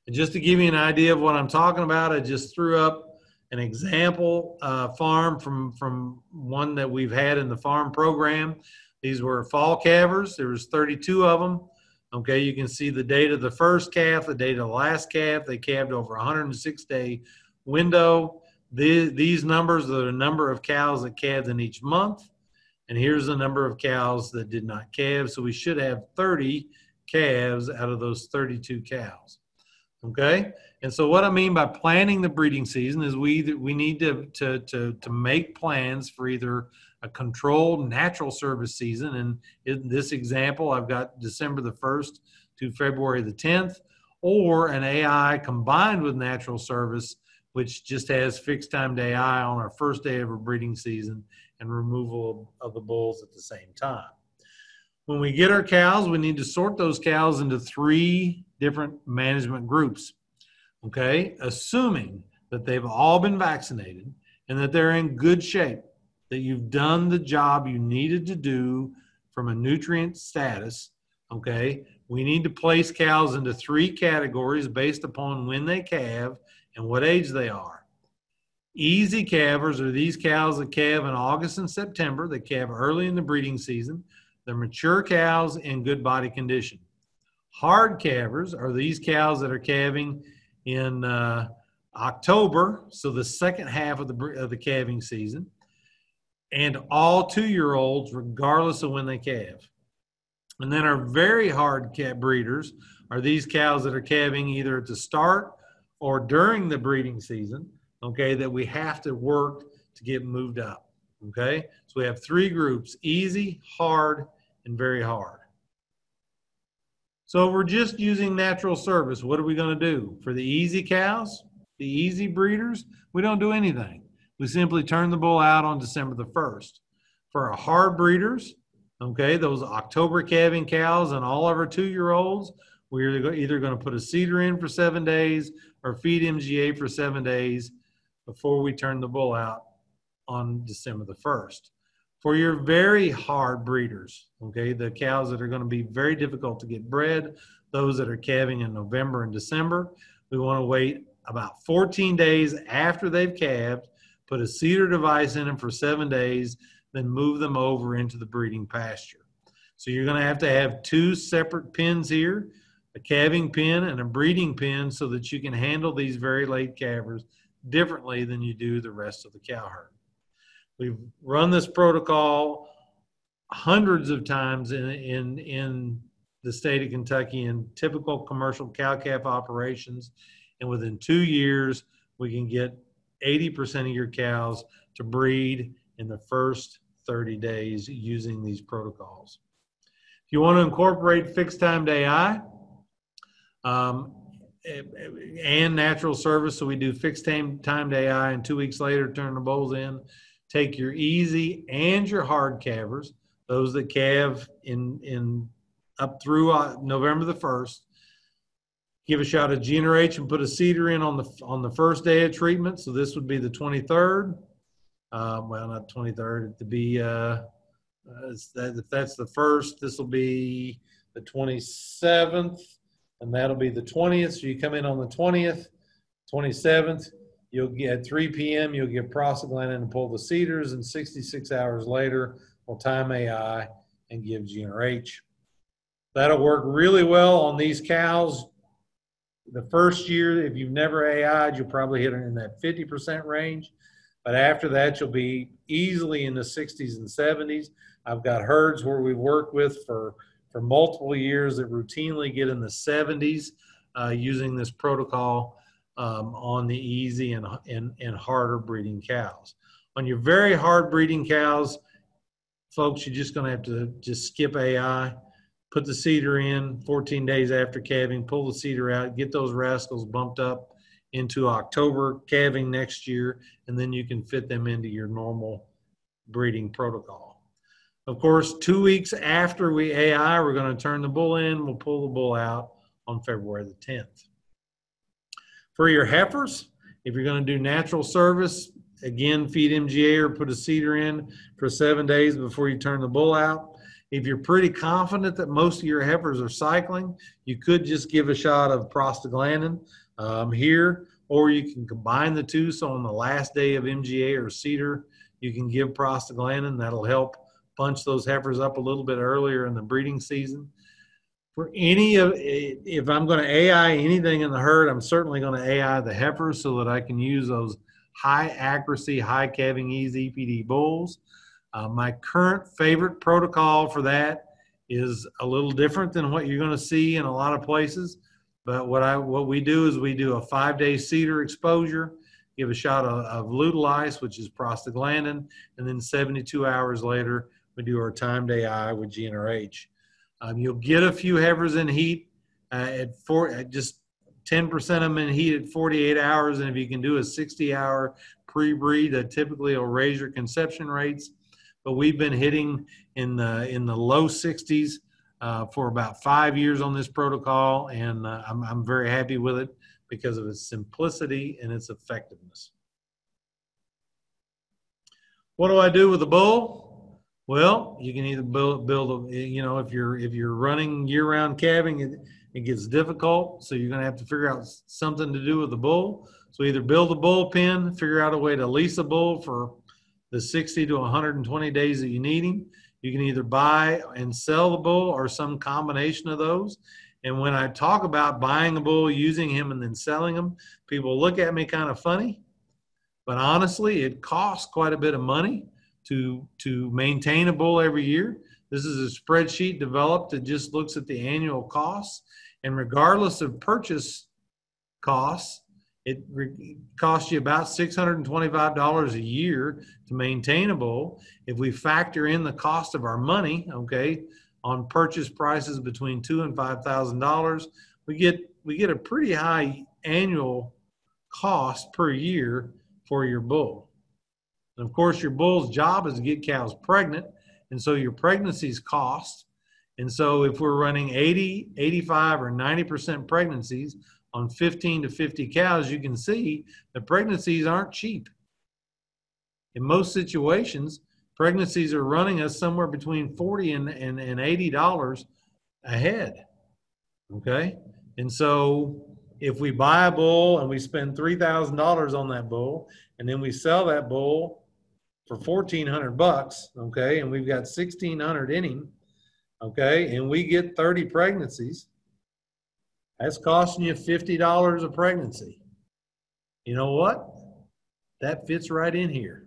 And just to give you an idea of what I'm talking about, I just threw up an example uh, farm from, from one that we've had in the farm program. These were fall calvers. There was 32 of them. Okay, you can see the date of the first calf, the date of the last calf. They calved over 106 day window. The, these numbers are the number of cows that calved in each month. And here's the number of cows that did not calve. So we should have 30 calves out of those 32 cows. Okay, and so what I mean by planning the breeding season is we we need to to to, to make plans for either a controlled natural service season. And in this example, I've got December the 1st to February the 10th, or an AI combined with natural service, which just has fixed time to AI on our first day of a breeding season and removal of the bulls at the same time. When we get our cows, we need to sort those cows into three different management groups. Okay, assuming that they've all been vaccinated and that they're in good shape that you've done the job you needed to do from a nutrient status. Okay, we need to place cows into three categories based upon when they calve and what age they are. Easy calvers are these cows that calve in August and September. They calve early in the breeding season. They're mature cows in good body condition. Hard calvers are these cows that are calving in uh, October, so the second half of the, of the calving season and all two year olds, regardless of when they calve. And then our very hard cat breeders are these cows that are calving either at the start or during the breeding season, okay, that we have to work to get moved up, okay? So we have three groups easy, hard, and very hard. So we're just using natural service. What are we going to do? For the easy cows, the easy breeders, we don't do anything. We simply turn the bull out on December the 1st. For our hard breeders, okay, those October calving cows and all of our two year olds, we're either going to put a CIDR in for seven days or feed MGA for seven days before we turn the bull out on December the 1st. For your very hard breeders, okay, the cows that are going to be very difficult to get bred, those that are calving in November and December, we want to wait about 14 days after they've calved, put a CIDR device in them for seven days, then move them over into the breeding pasture. So you're going to have to have two separate pens here, a calving pen and a breeding pen so that you can handle these very late calvers differently than you do the rest of the cow herd. We've run this protocol hundreds of times in, in, in the state of Kentucky in typical commercial cow calf operations. And within two years, we can get 80% of your cows to breed in the first 30 days using these protocols. If you want to incorporate fixed time AI um, and natural service, so we do fixed time timed AI and two weeks later turn the bulls in, take your easy and your hard calvers, those that calve in in up through uh, November the first. Give a shot of GnRH and put a CIDR in on the on the first day of treatment. So this would be the 23rd. Uh, well, not 23rd. To be uh, that, if that's the first, this will be the 27th, and that'll be the 20th. So you come in on the 20th, 27th You'll get 3 p.m. You'll get prostaglandin and pull the CIDRs, and 66 hours later, we'll time AI and give GnRH. That'll work really well on these cows. The first year, if you've never AI'd, you'll probably hit it in that 50% range. But after that, you'll be easily in the 60s and 70s. I've got herds where we've worked with for, for multiple years that routinely get in the 70s uh, using this protocol um, on the easy and, and, and harder breeding cows. On your very hard breeding cows, folks, you're just going to have to just skip AI, put the CIDR in 14 days after calving, pull the CIDR out, get those rascals bumped up into October calving next year, and then you can fit them into your normal breeding protocol. Of course, two weeks after we AI, we're going to turn the bull in, we'll pull the bull out on February the 10th. For your heifers, if you're going to do natural service, again, feed MGA or put a CIDR in for seven days before you turn the bull out. If you're pretty confident that most of your heifers are cycling, you could just give a shot of prostaglandin um, here, or you can combine the two. So on the last day of MGA or CIDR, you can give prostaglandin. That'll help punch those heifers up a little bit earlier in the breeding season for any of if I'm going to AI anything in the herd, I'm certainly going to AI the heifers so that I can use those high accuracy, high calving ease EPD bulls. Uh, my current favorite protocol for that is a little different than what you're going to see in a lot of places. But what I what we do is we do a five day CIDR exposure, give a shot of, of which is prostaglandin, and then 72 hours later we do our timed AI with GnRH. Um, you'll get a few heifers in heat uh, at four, at just 10% of them in heat at 48 hours. And if you can do a 60 hour pre breed, that typically will raise your conception rates. But we've been hitting in the, in the low 60s uh, for about five years on this protocol. And uh, I'm, I'm very happy with it because of its simplicity and its effectiveness. What do I do with the bull? Well, you can either build build a you know if you're if you're running year round calving, it, it gets difficult. So you're going to have to figure out something to do with the bull. So either build a bull pen, figure out a way to lease a bull for the 60 to 120 days that you need him. You can either buy and sell the bull or some combination of those. And when I talk about buying a bull, using him, and then selling him, people look at me kind of funny. But honestly, it costs quite a bit of money to to maintain a bull every year. This is a spreadsheet developed that just looks at the annual costs, and regardless of purchase costs, it re- costs you about $625 a year to maintain a. If we factor in the cost of our money, okay, on purchase prices between two and five thousand dollars. We get we get a pretty high annual cost per year for your bull. And of course, your bull's job is to get cows pregnant, and so your pregnancies cost. And so if we're running 80, 85, or 90% pregnancies on 15 to 50 cows, you can see that pregnancies aren't cheap. In most situations, pregnancies are running us somewhere between 40 and, and, and 80 dollars a head. Okay. And so if we buy a bull and we spend $3,000 on that bull and then we sell that bull for 1400 bucks, okay, and we've got 1600 in him, okay, and we get 30 pregnancies, that's costing you $50 a pregnancy. You know what? That fits right in here.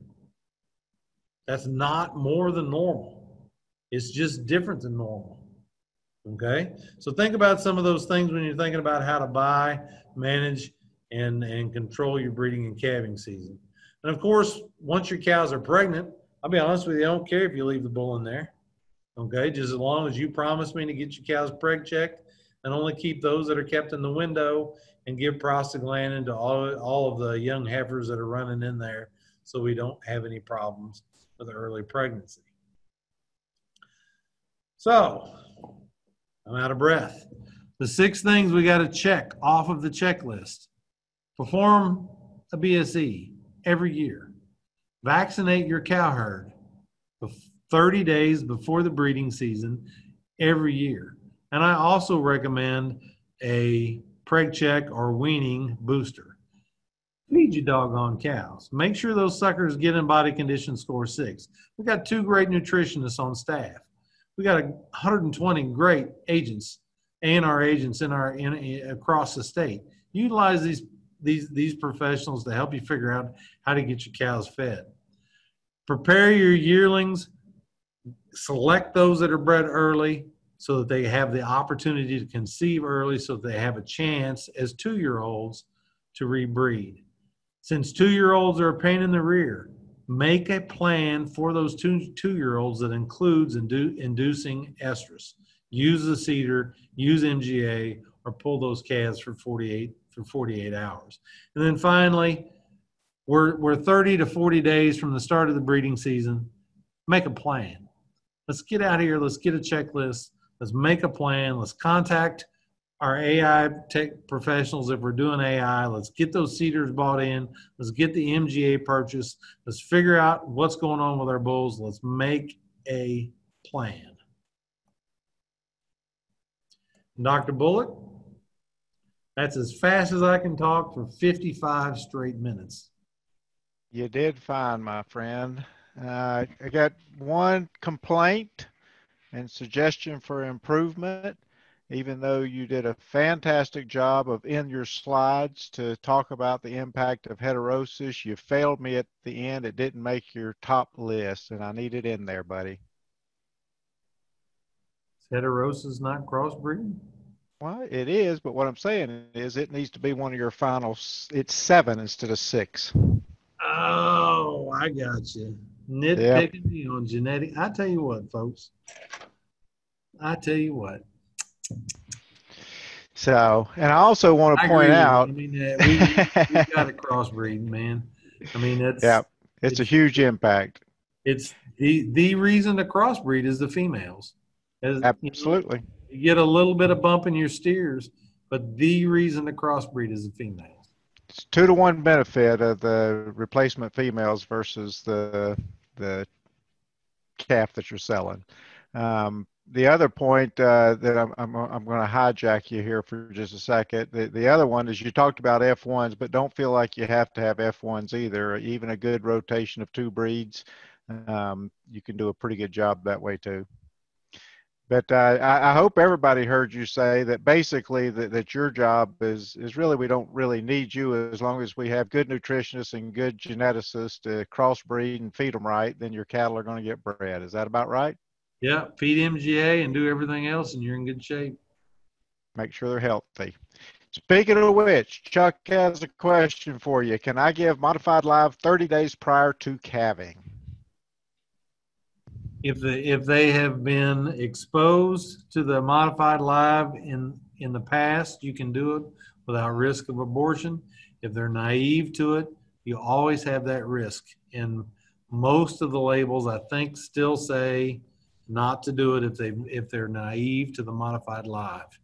That's not more than normal. It's just different than normal. Okay. So think about some of those things when you're thinking about how to buy, manage, and, and control your breeding and calving season. And of course, once your cows are pregnant, I'll be honest with you, I don't care if you leave the bull in there. Okay. Just as long as you promise me to get your cows preg checked and only keep those that are kept in the window and give prostaglandin to all, all of the young heifers that are running in there so we don't have any problems with early pregnancy. So, I'm out of breath. The six things we got to check off of the checklist perform a BSE every year, vaccinate your cow herd 30 days before the breeding season every year. And I also recommend a preg check or weaning booster. Feed your doggone cows. Make sure those suckers get in body condition score six. We've got two great nutritionists on staff We've got 120 great agents, ANR agents in our in, across the state. Utilize these these these professionals to help you figure out how to get your cows fed. Prepare your yearlings. Select those that are bred early so that they have the opportunity to conceive early so that they have a chance as two year olds to rebreed. Since two year olds are a pain in the rear, make a plan for those two two year olds that includes indu- inducing estrus. Use the CIDR, use MGA, or pull those calves for 48 for 48 hours. And then finally, we're we're 30 to 40 days from the start of the breeding season. Make a plan. Let's get out of here. Let's get a checklist. Let's make a plan. Let's contact our AI tech professionals, if we're doing AI, let's get those CIDRs bought in. Let's get the MGA purchased. Let's figure out what's going on with our bulls. Let's make a plan. Dr. Bullock, that's as fast as I can talk for 55 straight minutes. You did fine, my friend. Uh, I got one complaint and suggestion for improvement even though you did a fantastic job of in your slides to talk about the impact of heterosis, you failed me at the end. It didn't make your top list, and I need it in there, buddy. Is heterosis not crossbreeding? Well, it is, but what I'm saying is it needs to be one of your final. It's seven instead of six. Oh, I got you. Nitpicking me on genetic. I tell you what, folks. I tell you what so, and I also want to I point out. I mean, uh, we, we got a crossbreed, man. I mean, it's yeah, it's, it's, a huge impact. It's the the reason to crossbreed is the females. As, Absolutely. You, know, you get a little bit of bump in your steers, but the reason to crossbreed is the females. It's two to one benefit of the replacement females versus the the calf that you're selling. Um, the other point uh, that I'm, I'm, I'm going to hijack you here for just a second. The, the other one is you talked about F1s, but don't feel like you have to have F1s either. Even a good rotation of two breeds, um, you can do a pretty good job that way too. But uh, I, I, hope everybody heard you say that basically that, that your job is, is really we don't really need you as long as we have good nutritionists and good geneticists to crossbreed and feed them right, then your cattle are going to get bred. Is that about right? Yeah, feed MGA and do everything else, and you're in good shape. Make sure they're healthy. Speaking of which, Chuck has a question for you. Can I give modified live 30 days prior to calving? If the if they have been exposed to the modified live in in the past, you can do it without risk of abortion. If they're naive to it, you always have that risk. And most of the labels, I think, still say not to do it if they if they're naive to the modified live.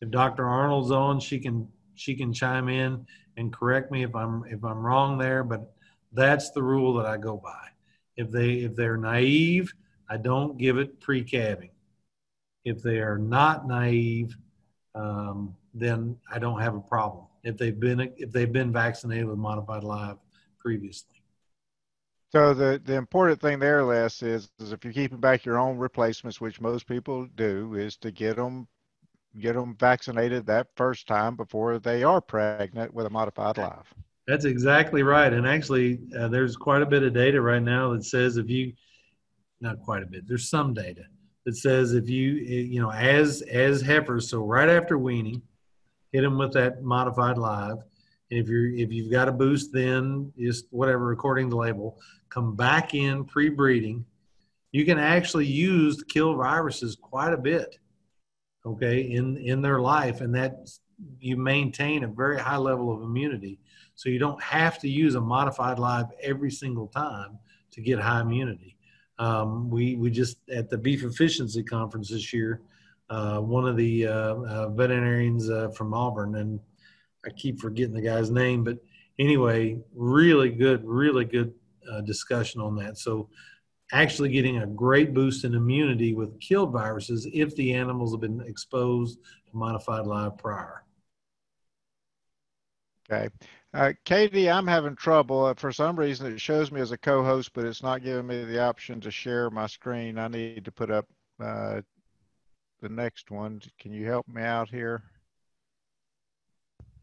If Dr. Arnold's on, she can she can chime in and correct me if I'm if I'm wrong there, but that's the rule that I go by. If they if they're naive, I don't give it pre-calving. If they are not naive, um, then I don't have a problem. If they've been if they've been vaccinated with modified live previously. So the, the important thing there, Les, is, is if you're keeping back your own replacements, which most people do, is to get them get them vaccinated that first time before they are pregnant with a modified live. That's exactly right. And actually, uh, there's quite a bit of data right now that says if you, not quite a bit, there's some data that says if you, you know, as as heifers, so right after weaning, hit them with that modified live. And if you're if you've got a boost, then just whatever according to label, come back in pre-breeding. You can actually use kill viruses quite a bit okay, in, in their life. And that you maintain a very high level of immunity. So you don't have to use a modified live every single time to get high immunity. Um, we, we just, at the beef efficiency conference this year, uh, one of the uh, uh, veterinarians uh, from Auburn, and I keep forgetting the guy's name, but anyway, really good, really good uh, discussion on that. So actually getting a great boost in immunity with killed viruses if the animals have been exposed to modified live prior. Okay. Uh, Katie, I'm having trouble. Uh, for some reason, it shows me as a co-host, but it's not giving me the option to share my screen. I need to put up uh, the next one. Can you help me out here?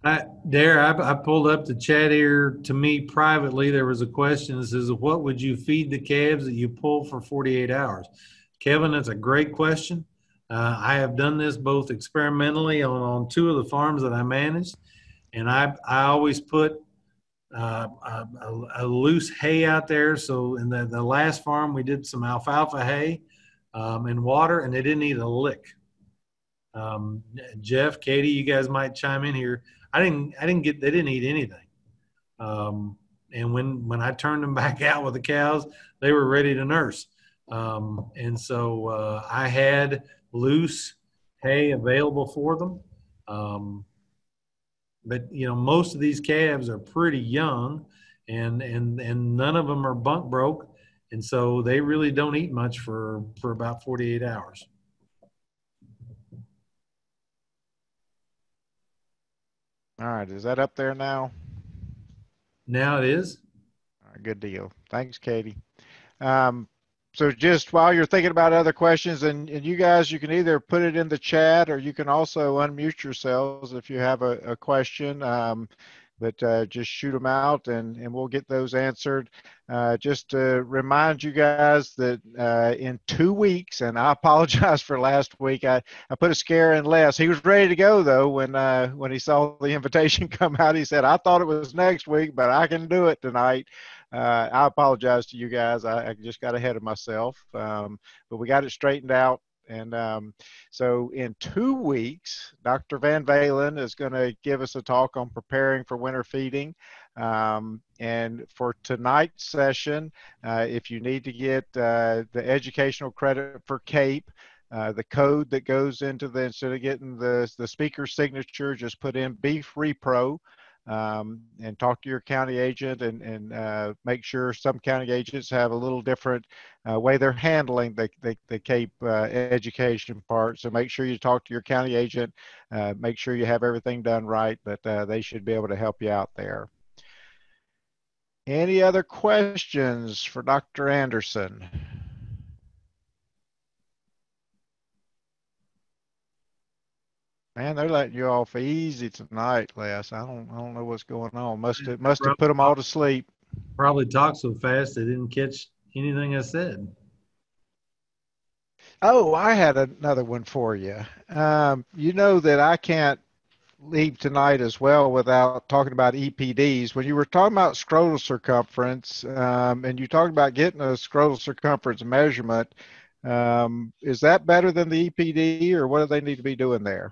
I, Darrh, I, I pulled up the chat here to me privately. There was a question that says, What would you feed the calves that you pull for 48 hours? Kevin, that's a great question. Uh, I have done this both experimentally on, on two of the farms that I managed, and I, I always put uh, a, a, loose hay out there. So in the, the last farm, we did some alfalfa hay um, and water, and they didn't eat a lick. Um, Jeff, Katie, you guys might chime in here. I didn't I didn't get they didn't eat anything. Um, and when when I turned them back out with the cows, they were ready to nurse. Um, and so uh, I had loose hay available for them. Um, but you know, most of these calves are pretty young, and and and none of them are bunk broke, and so they really don't eat much for for about 48 hours. All right, is that up there now? Now it is. All right, good deal. Thanks, Katie. Um, so just while you're thinking about other questions, and, and you guys, you can either put it in the chat or you can also unmute yourselves if you have a, a question. Um, but uh, just shoot them out and, and we'll get those answered. Uh, just to remind you guys that uh, in two weeks, and I apologize for last week, I, I put a scare in Les. He was ready to go though when uh, when he saw the invitation come out. He said, "I thought it was next week, but I can do it tonight." Uh, I apologize to you guys. I, I, just got ahead of myself, um, but we got it straightened out. And um, so in two weeks, Dr. VanValin is going to give us a talk on preparing for winter feeding. Um, and for tonight's session, uh, if you need to get uh, the educational credit for CAIP, uh, the code that goes into the, instead of getting the, the speaker's signature, just put in Beef Repro um, and talk to your county agent and, and uh, make sure some county agents have a little different uh, way they're handling the, the, the CAIP uh, education part. So make sure you talk to your county agent, uh, make sure you have everything done right, but uh, they should be able to help you out there. Any other questions for Dr. Anderson? Man, they're letting you off easy tonight, Les. I don't, I don't know what's going on. Must have, must have put them all to sleep. Probably talked so fast they didn't catch anything I said. Oh, I had another one for you. Um, you know that I can't leave tonight as well without talking about EPDs. When you were talking about scrotal circumference, um, and you talked about getting a scrotal circumference measurement, um, is that better than the EPD, or what do they need to be doing there?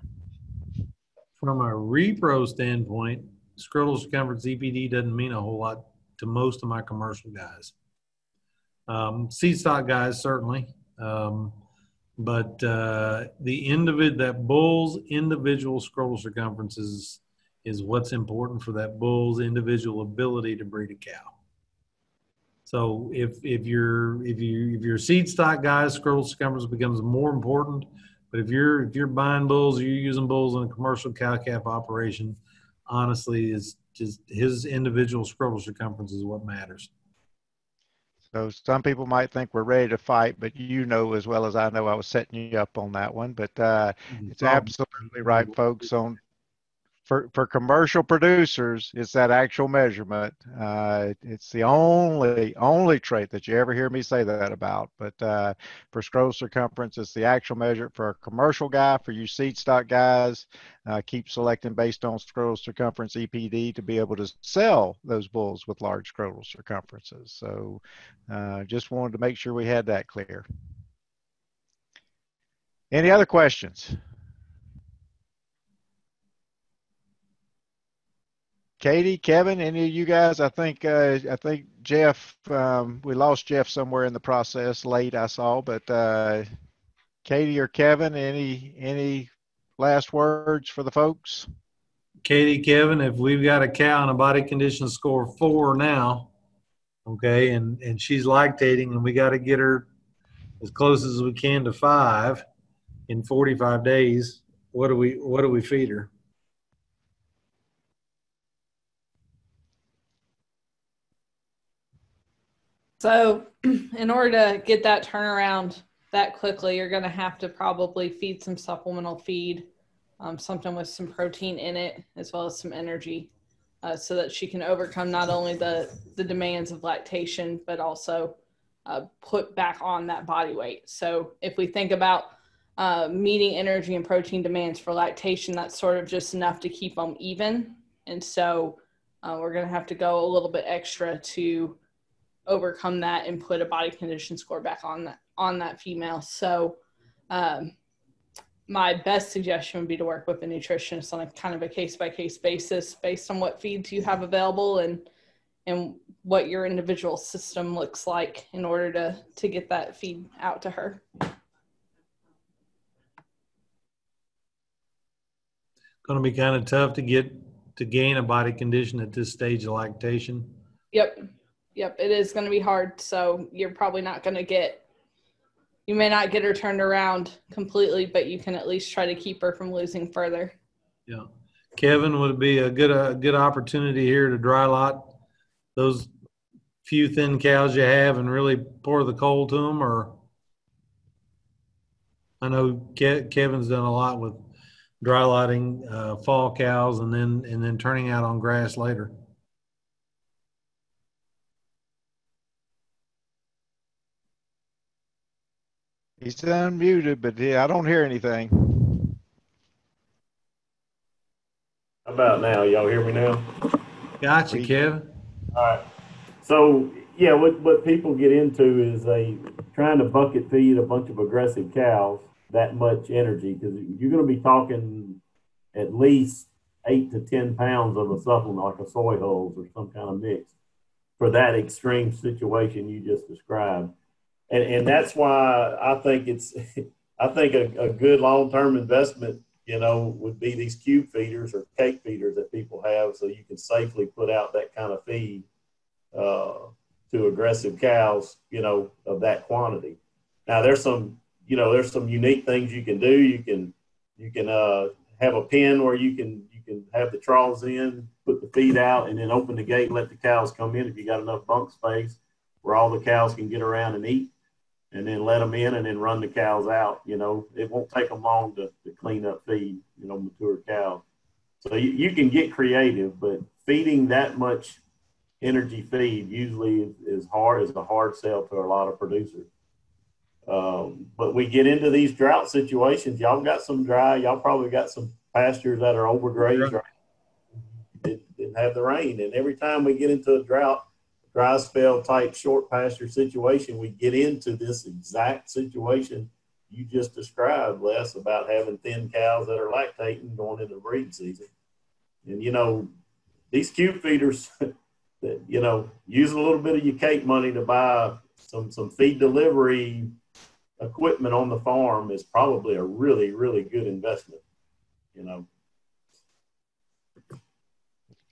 From a repro standpoint, scrotal circumference EPD doesn't mean a whole lot to most of my commercial guys. Um, seed stock guys certainly, um, but uh, the individ that bull's individual scrotal circumference is, is what's important for that bull's individual ability to breed a cow. So if if you're if you if you're seed stock guys, scrotal circumference becomes more important. But if you're if you're buying bulls, or you're using bulls in a commercial cow calf operation, honestly, is just his individual scrotal circumference is what matters. So some people might think we're ready to fight, but you know as well as I know I was setting you up on that one. But uh, mm-hmm. it's absolutely right, folks. On for, for commercial producers, it's that actual measurement. Uh, it's the only only trait that you ever hear me say that about. But uh, for scrotal circumference, it's the actual measure. For a commercial guy, for you seed stock guys, uh, keep selecting based on scrotal circumference EPD to be able to sell those bulls with large scrotal circumferences. So uh, just wanted to make sure we had that clear. Any other questions? Katie, Kevin, any of you guys? I think uh, I think Jeff. Um, we lost Jeff somewhere in the process late. I saw, but uh, Katie or Kevin, any any last words for the folks? Katie, Kevin, if we've got a cow on a body condition score four now, okay, and and she's lactating, and we got to get her as close as we can to five in 45 days. What do we what do we feed her? So, in order to get that turnaround that quickly, you're going to have to probably feed some supplemental feed, um, something with some protein in it, as well as some energy, uh, so that she can overcome not only the, the demands of lactation, but also uh, put back on that body weight. So, if we think about uh, meeting energy and protein demands for lactation, that's sort of just enough to keep them even. And so, uh, we're going to have to go a little bit extra to overcome that and put a body condition score back on that on that female. So um, my best suggestion would be to work with a nutritionist on a kind of a case by case basis based on what feeds you have available and and what your individual system looks like in order to to get that feed out to her. Going to be kind of tough to get to gain a body condition at this stage of lactation. Yep. Yep, it is going to be hard. So you're probably not going to get, you may not get her turned around completely, but you can at least try to keep her from losing further. Yeah. Kevin, would be a good, a good opportunity here to dry lot those few thin cows you have and really pour the coal to them? Or I know Ke- Kevin's done a lot with dry lotting uh, fall cows and then and then turning out on grass later. He's unmuted, but yeah, I don't hear anything. How about now? Y'all hear me now? Gotcha, Kevin. All right. So yeah, what what people get into is they trying to bucket feed a bunch of aggressive cows that much energy because you're going to be talking at least eight to ten pounds of a supplement like a soy hulls or some kind of mix for that extreme situation you just described and and that's why I think it's I think a, a good long term investment, you know, would be these cube feeders or cake feeders that people have, so you can safely put out that kind of feed uh, to aggressive cows, you know, of that quantity. Now there's some, you know, there's some unique things you can do. You can you can uh, have a pen where you can you can have the troughs in, put the feed out, and then open the gate and let the cows come in if you got enough bunk space where all the cows can get around and eat and then let them in and then run the cows out. You know, it won't take them long to, to clean up feed, you know, mature cows. So you, you can get creative, but feeding that much energy feed usually is, hard, is a hard sell to a lot of producers. Um, but we get into these drought situations. Y'all got some dry, y'all probably got some pastures that are overgrazed. Right? Didn't have the rain, and every time we get into a drought, dry spell type short pasture situation, we get into this exact situation you just described, Les, about having thin cows that are lactating going into breeding season. And you know, these cube feeders, that you know, using a little bit of your cake money to buy some some feed delivery equipment on the farm is probably a really really good investment. You know.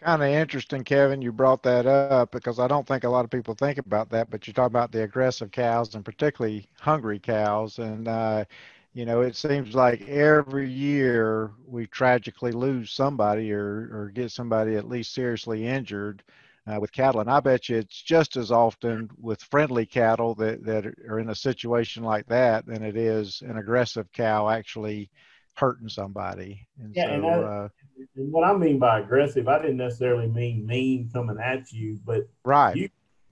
Kind of interesting, Kevin. You brought that up because I don't think a lot of people think about that. But you talk about the aggressive cows and particularly hungry cows, and uh, you know, it seems like every year we tragically lose somebody or, or get somebody at least seriously injured uh, with cattle. And I bet you it's just as often with friendly cattle that, that are in a situation like that than it is an aggressive cow actually hurting somebody. And yeah, so, and, I, uh, and what I mean by aggressive, I didn't necessarily mean mean coming at you, but right. You,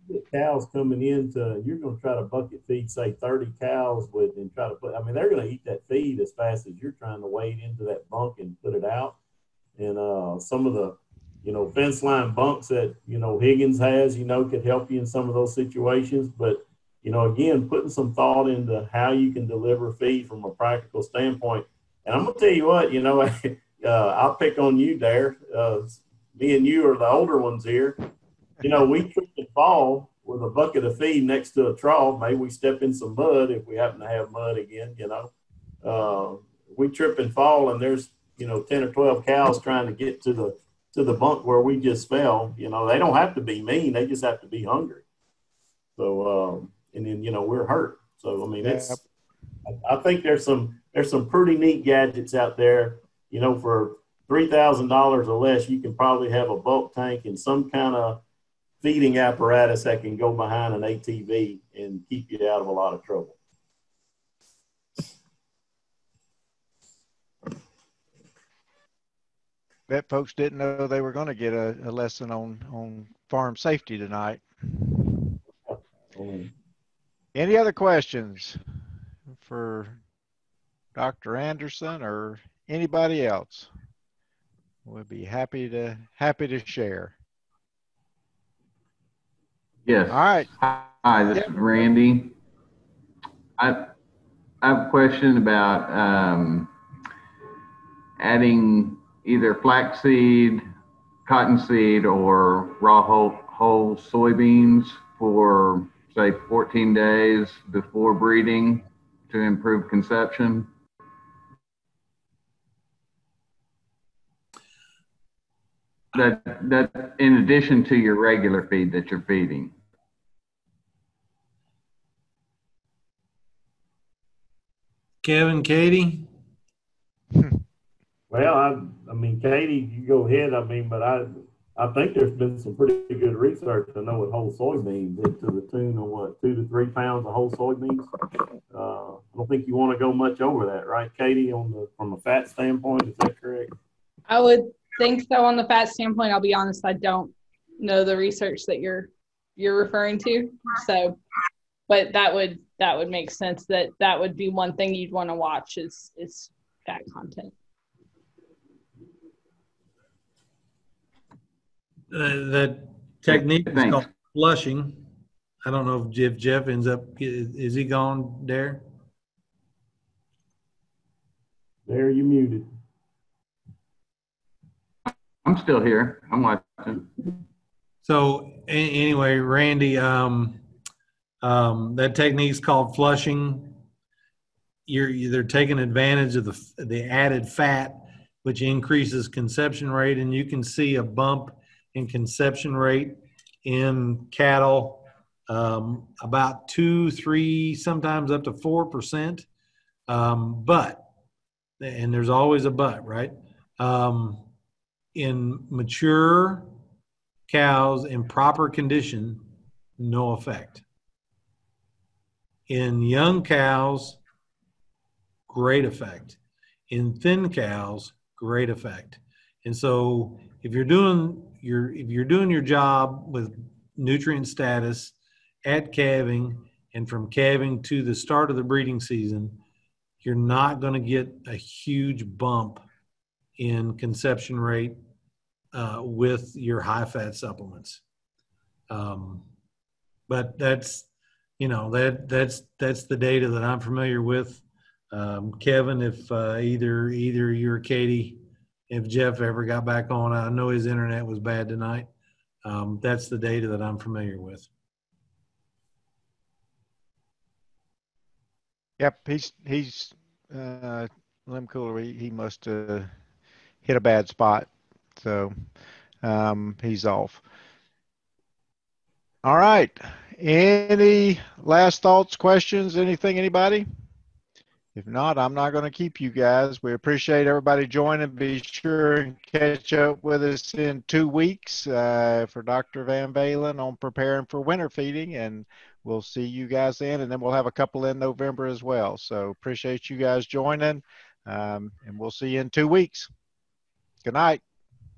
get cows coming into, you're going to try to bucket feed, say 30 cows with, and try to put, I mean, they're going to eat that feed as fast as you're trying to wade into that bunk and put it out. And uh, some of the, you know, fence line bunks that, you know, Higgins has, you know, could help you in some of those situations. But, you know, again, putting some thought into how you can deliver feed from a practical standpoint. And I'm going to tell you what, you know, uh, I'll pick on you, there. Uh, me and you are the older ones here you know, we trip and fall with a bucket of feed next to a trough. Maybe we step in some mud if we happen to have mud again, you know. Uh, we trip and fall and there's, you know, 10 or 12 cows trying to get to the to the bunk where we just fell. You know, they don't have to be mean, they just have to be hungry. So um, and then, you know, we're hurt. So I mean it's I, I think there's some there's some pretty neat gadgets out there, you know, for three thousand dollars or less, you can probably have a bulk tank and some kind of feeding apparatus that can go behind an ATV and keep you out of a lot of trouble. Bet folks didn't know they were going to get a, a lesson on, on farm safety tonight. Any other questions for Dr. Anderson or anybody else? We'll be happy to happy to share. Yes. All right. Hi, this is Randy. I, I have a question about um, adding either flaxseed, cottonseed, or raw whole, whole soybeans for, say, 14 days before breeding to improve conception. That that in addition to your regular feed that you're feeding. Kevin, Katie. Well, I, I mean, Katie, you go ahead. I mean, but I, I think there's been some pretty good research to know what whole soybeans to the tune of what two to three pounds of whole soybeans. Uh, I don't think you want to go much over that, right, Katie? On the from a fat standpoint, is that correct? I would think so on the fat standpoint. I'll be honest, I don't know the research that you're you're referring to. So, but that would that would make sense. That that would be one thing you'd want to watch is is fat content. Uh, that technique is called flushing. I don't know if Jeff, Jeff ends up is, is he gone there? There, you muted. I'm still here. I'm watching. So anyway, Randy, um, um, that called flushing. You're either taking advantage of the the added fat, which increases conception rate, and you can see a bump in conception rate in cattle um, about two, three, sometimes up to four percent. Um, but, and there's always a but, right? Um, in mature cows in proper condition, no effect. In young cows, great effect. In thin cows, great effect. And so if you're doing your if you're doing your job with nutrient status at calving and from calving to the start of the breeding season, you're not going to get a huge bump in conception rate uh, with your high fat supplements. Um, but that's, you know, that that's that's the data that I'm familiar with. Um, Kevin, if uh, either either you or Katie, if Jeff ever got back on, I know his internet was bad tonight. Um, that's the data that I'm familiar with. Yep, he's he's uh, Lim Cooler. He, he must have hit a bad spot, so um, he's off. All right. Any last thoughts, questions, anything, anybody? If not, I'm not going to keep you guys. We appreciate everybody joining. Be sure and catch up with us in two weeks uh, for Dr. VanValin on preparing for winter feeding, and we'll see you guys then. And then we'll have a couple in November as well. So appreciate you guys joining, um, and we'll see you in two weeks. Good night.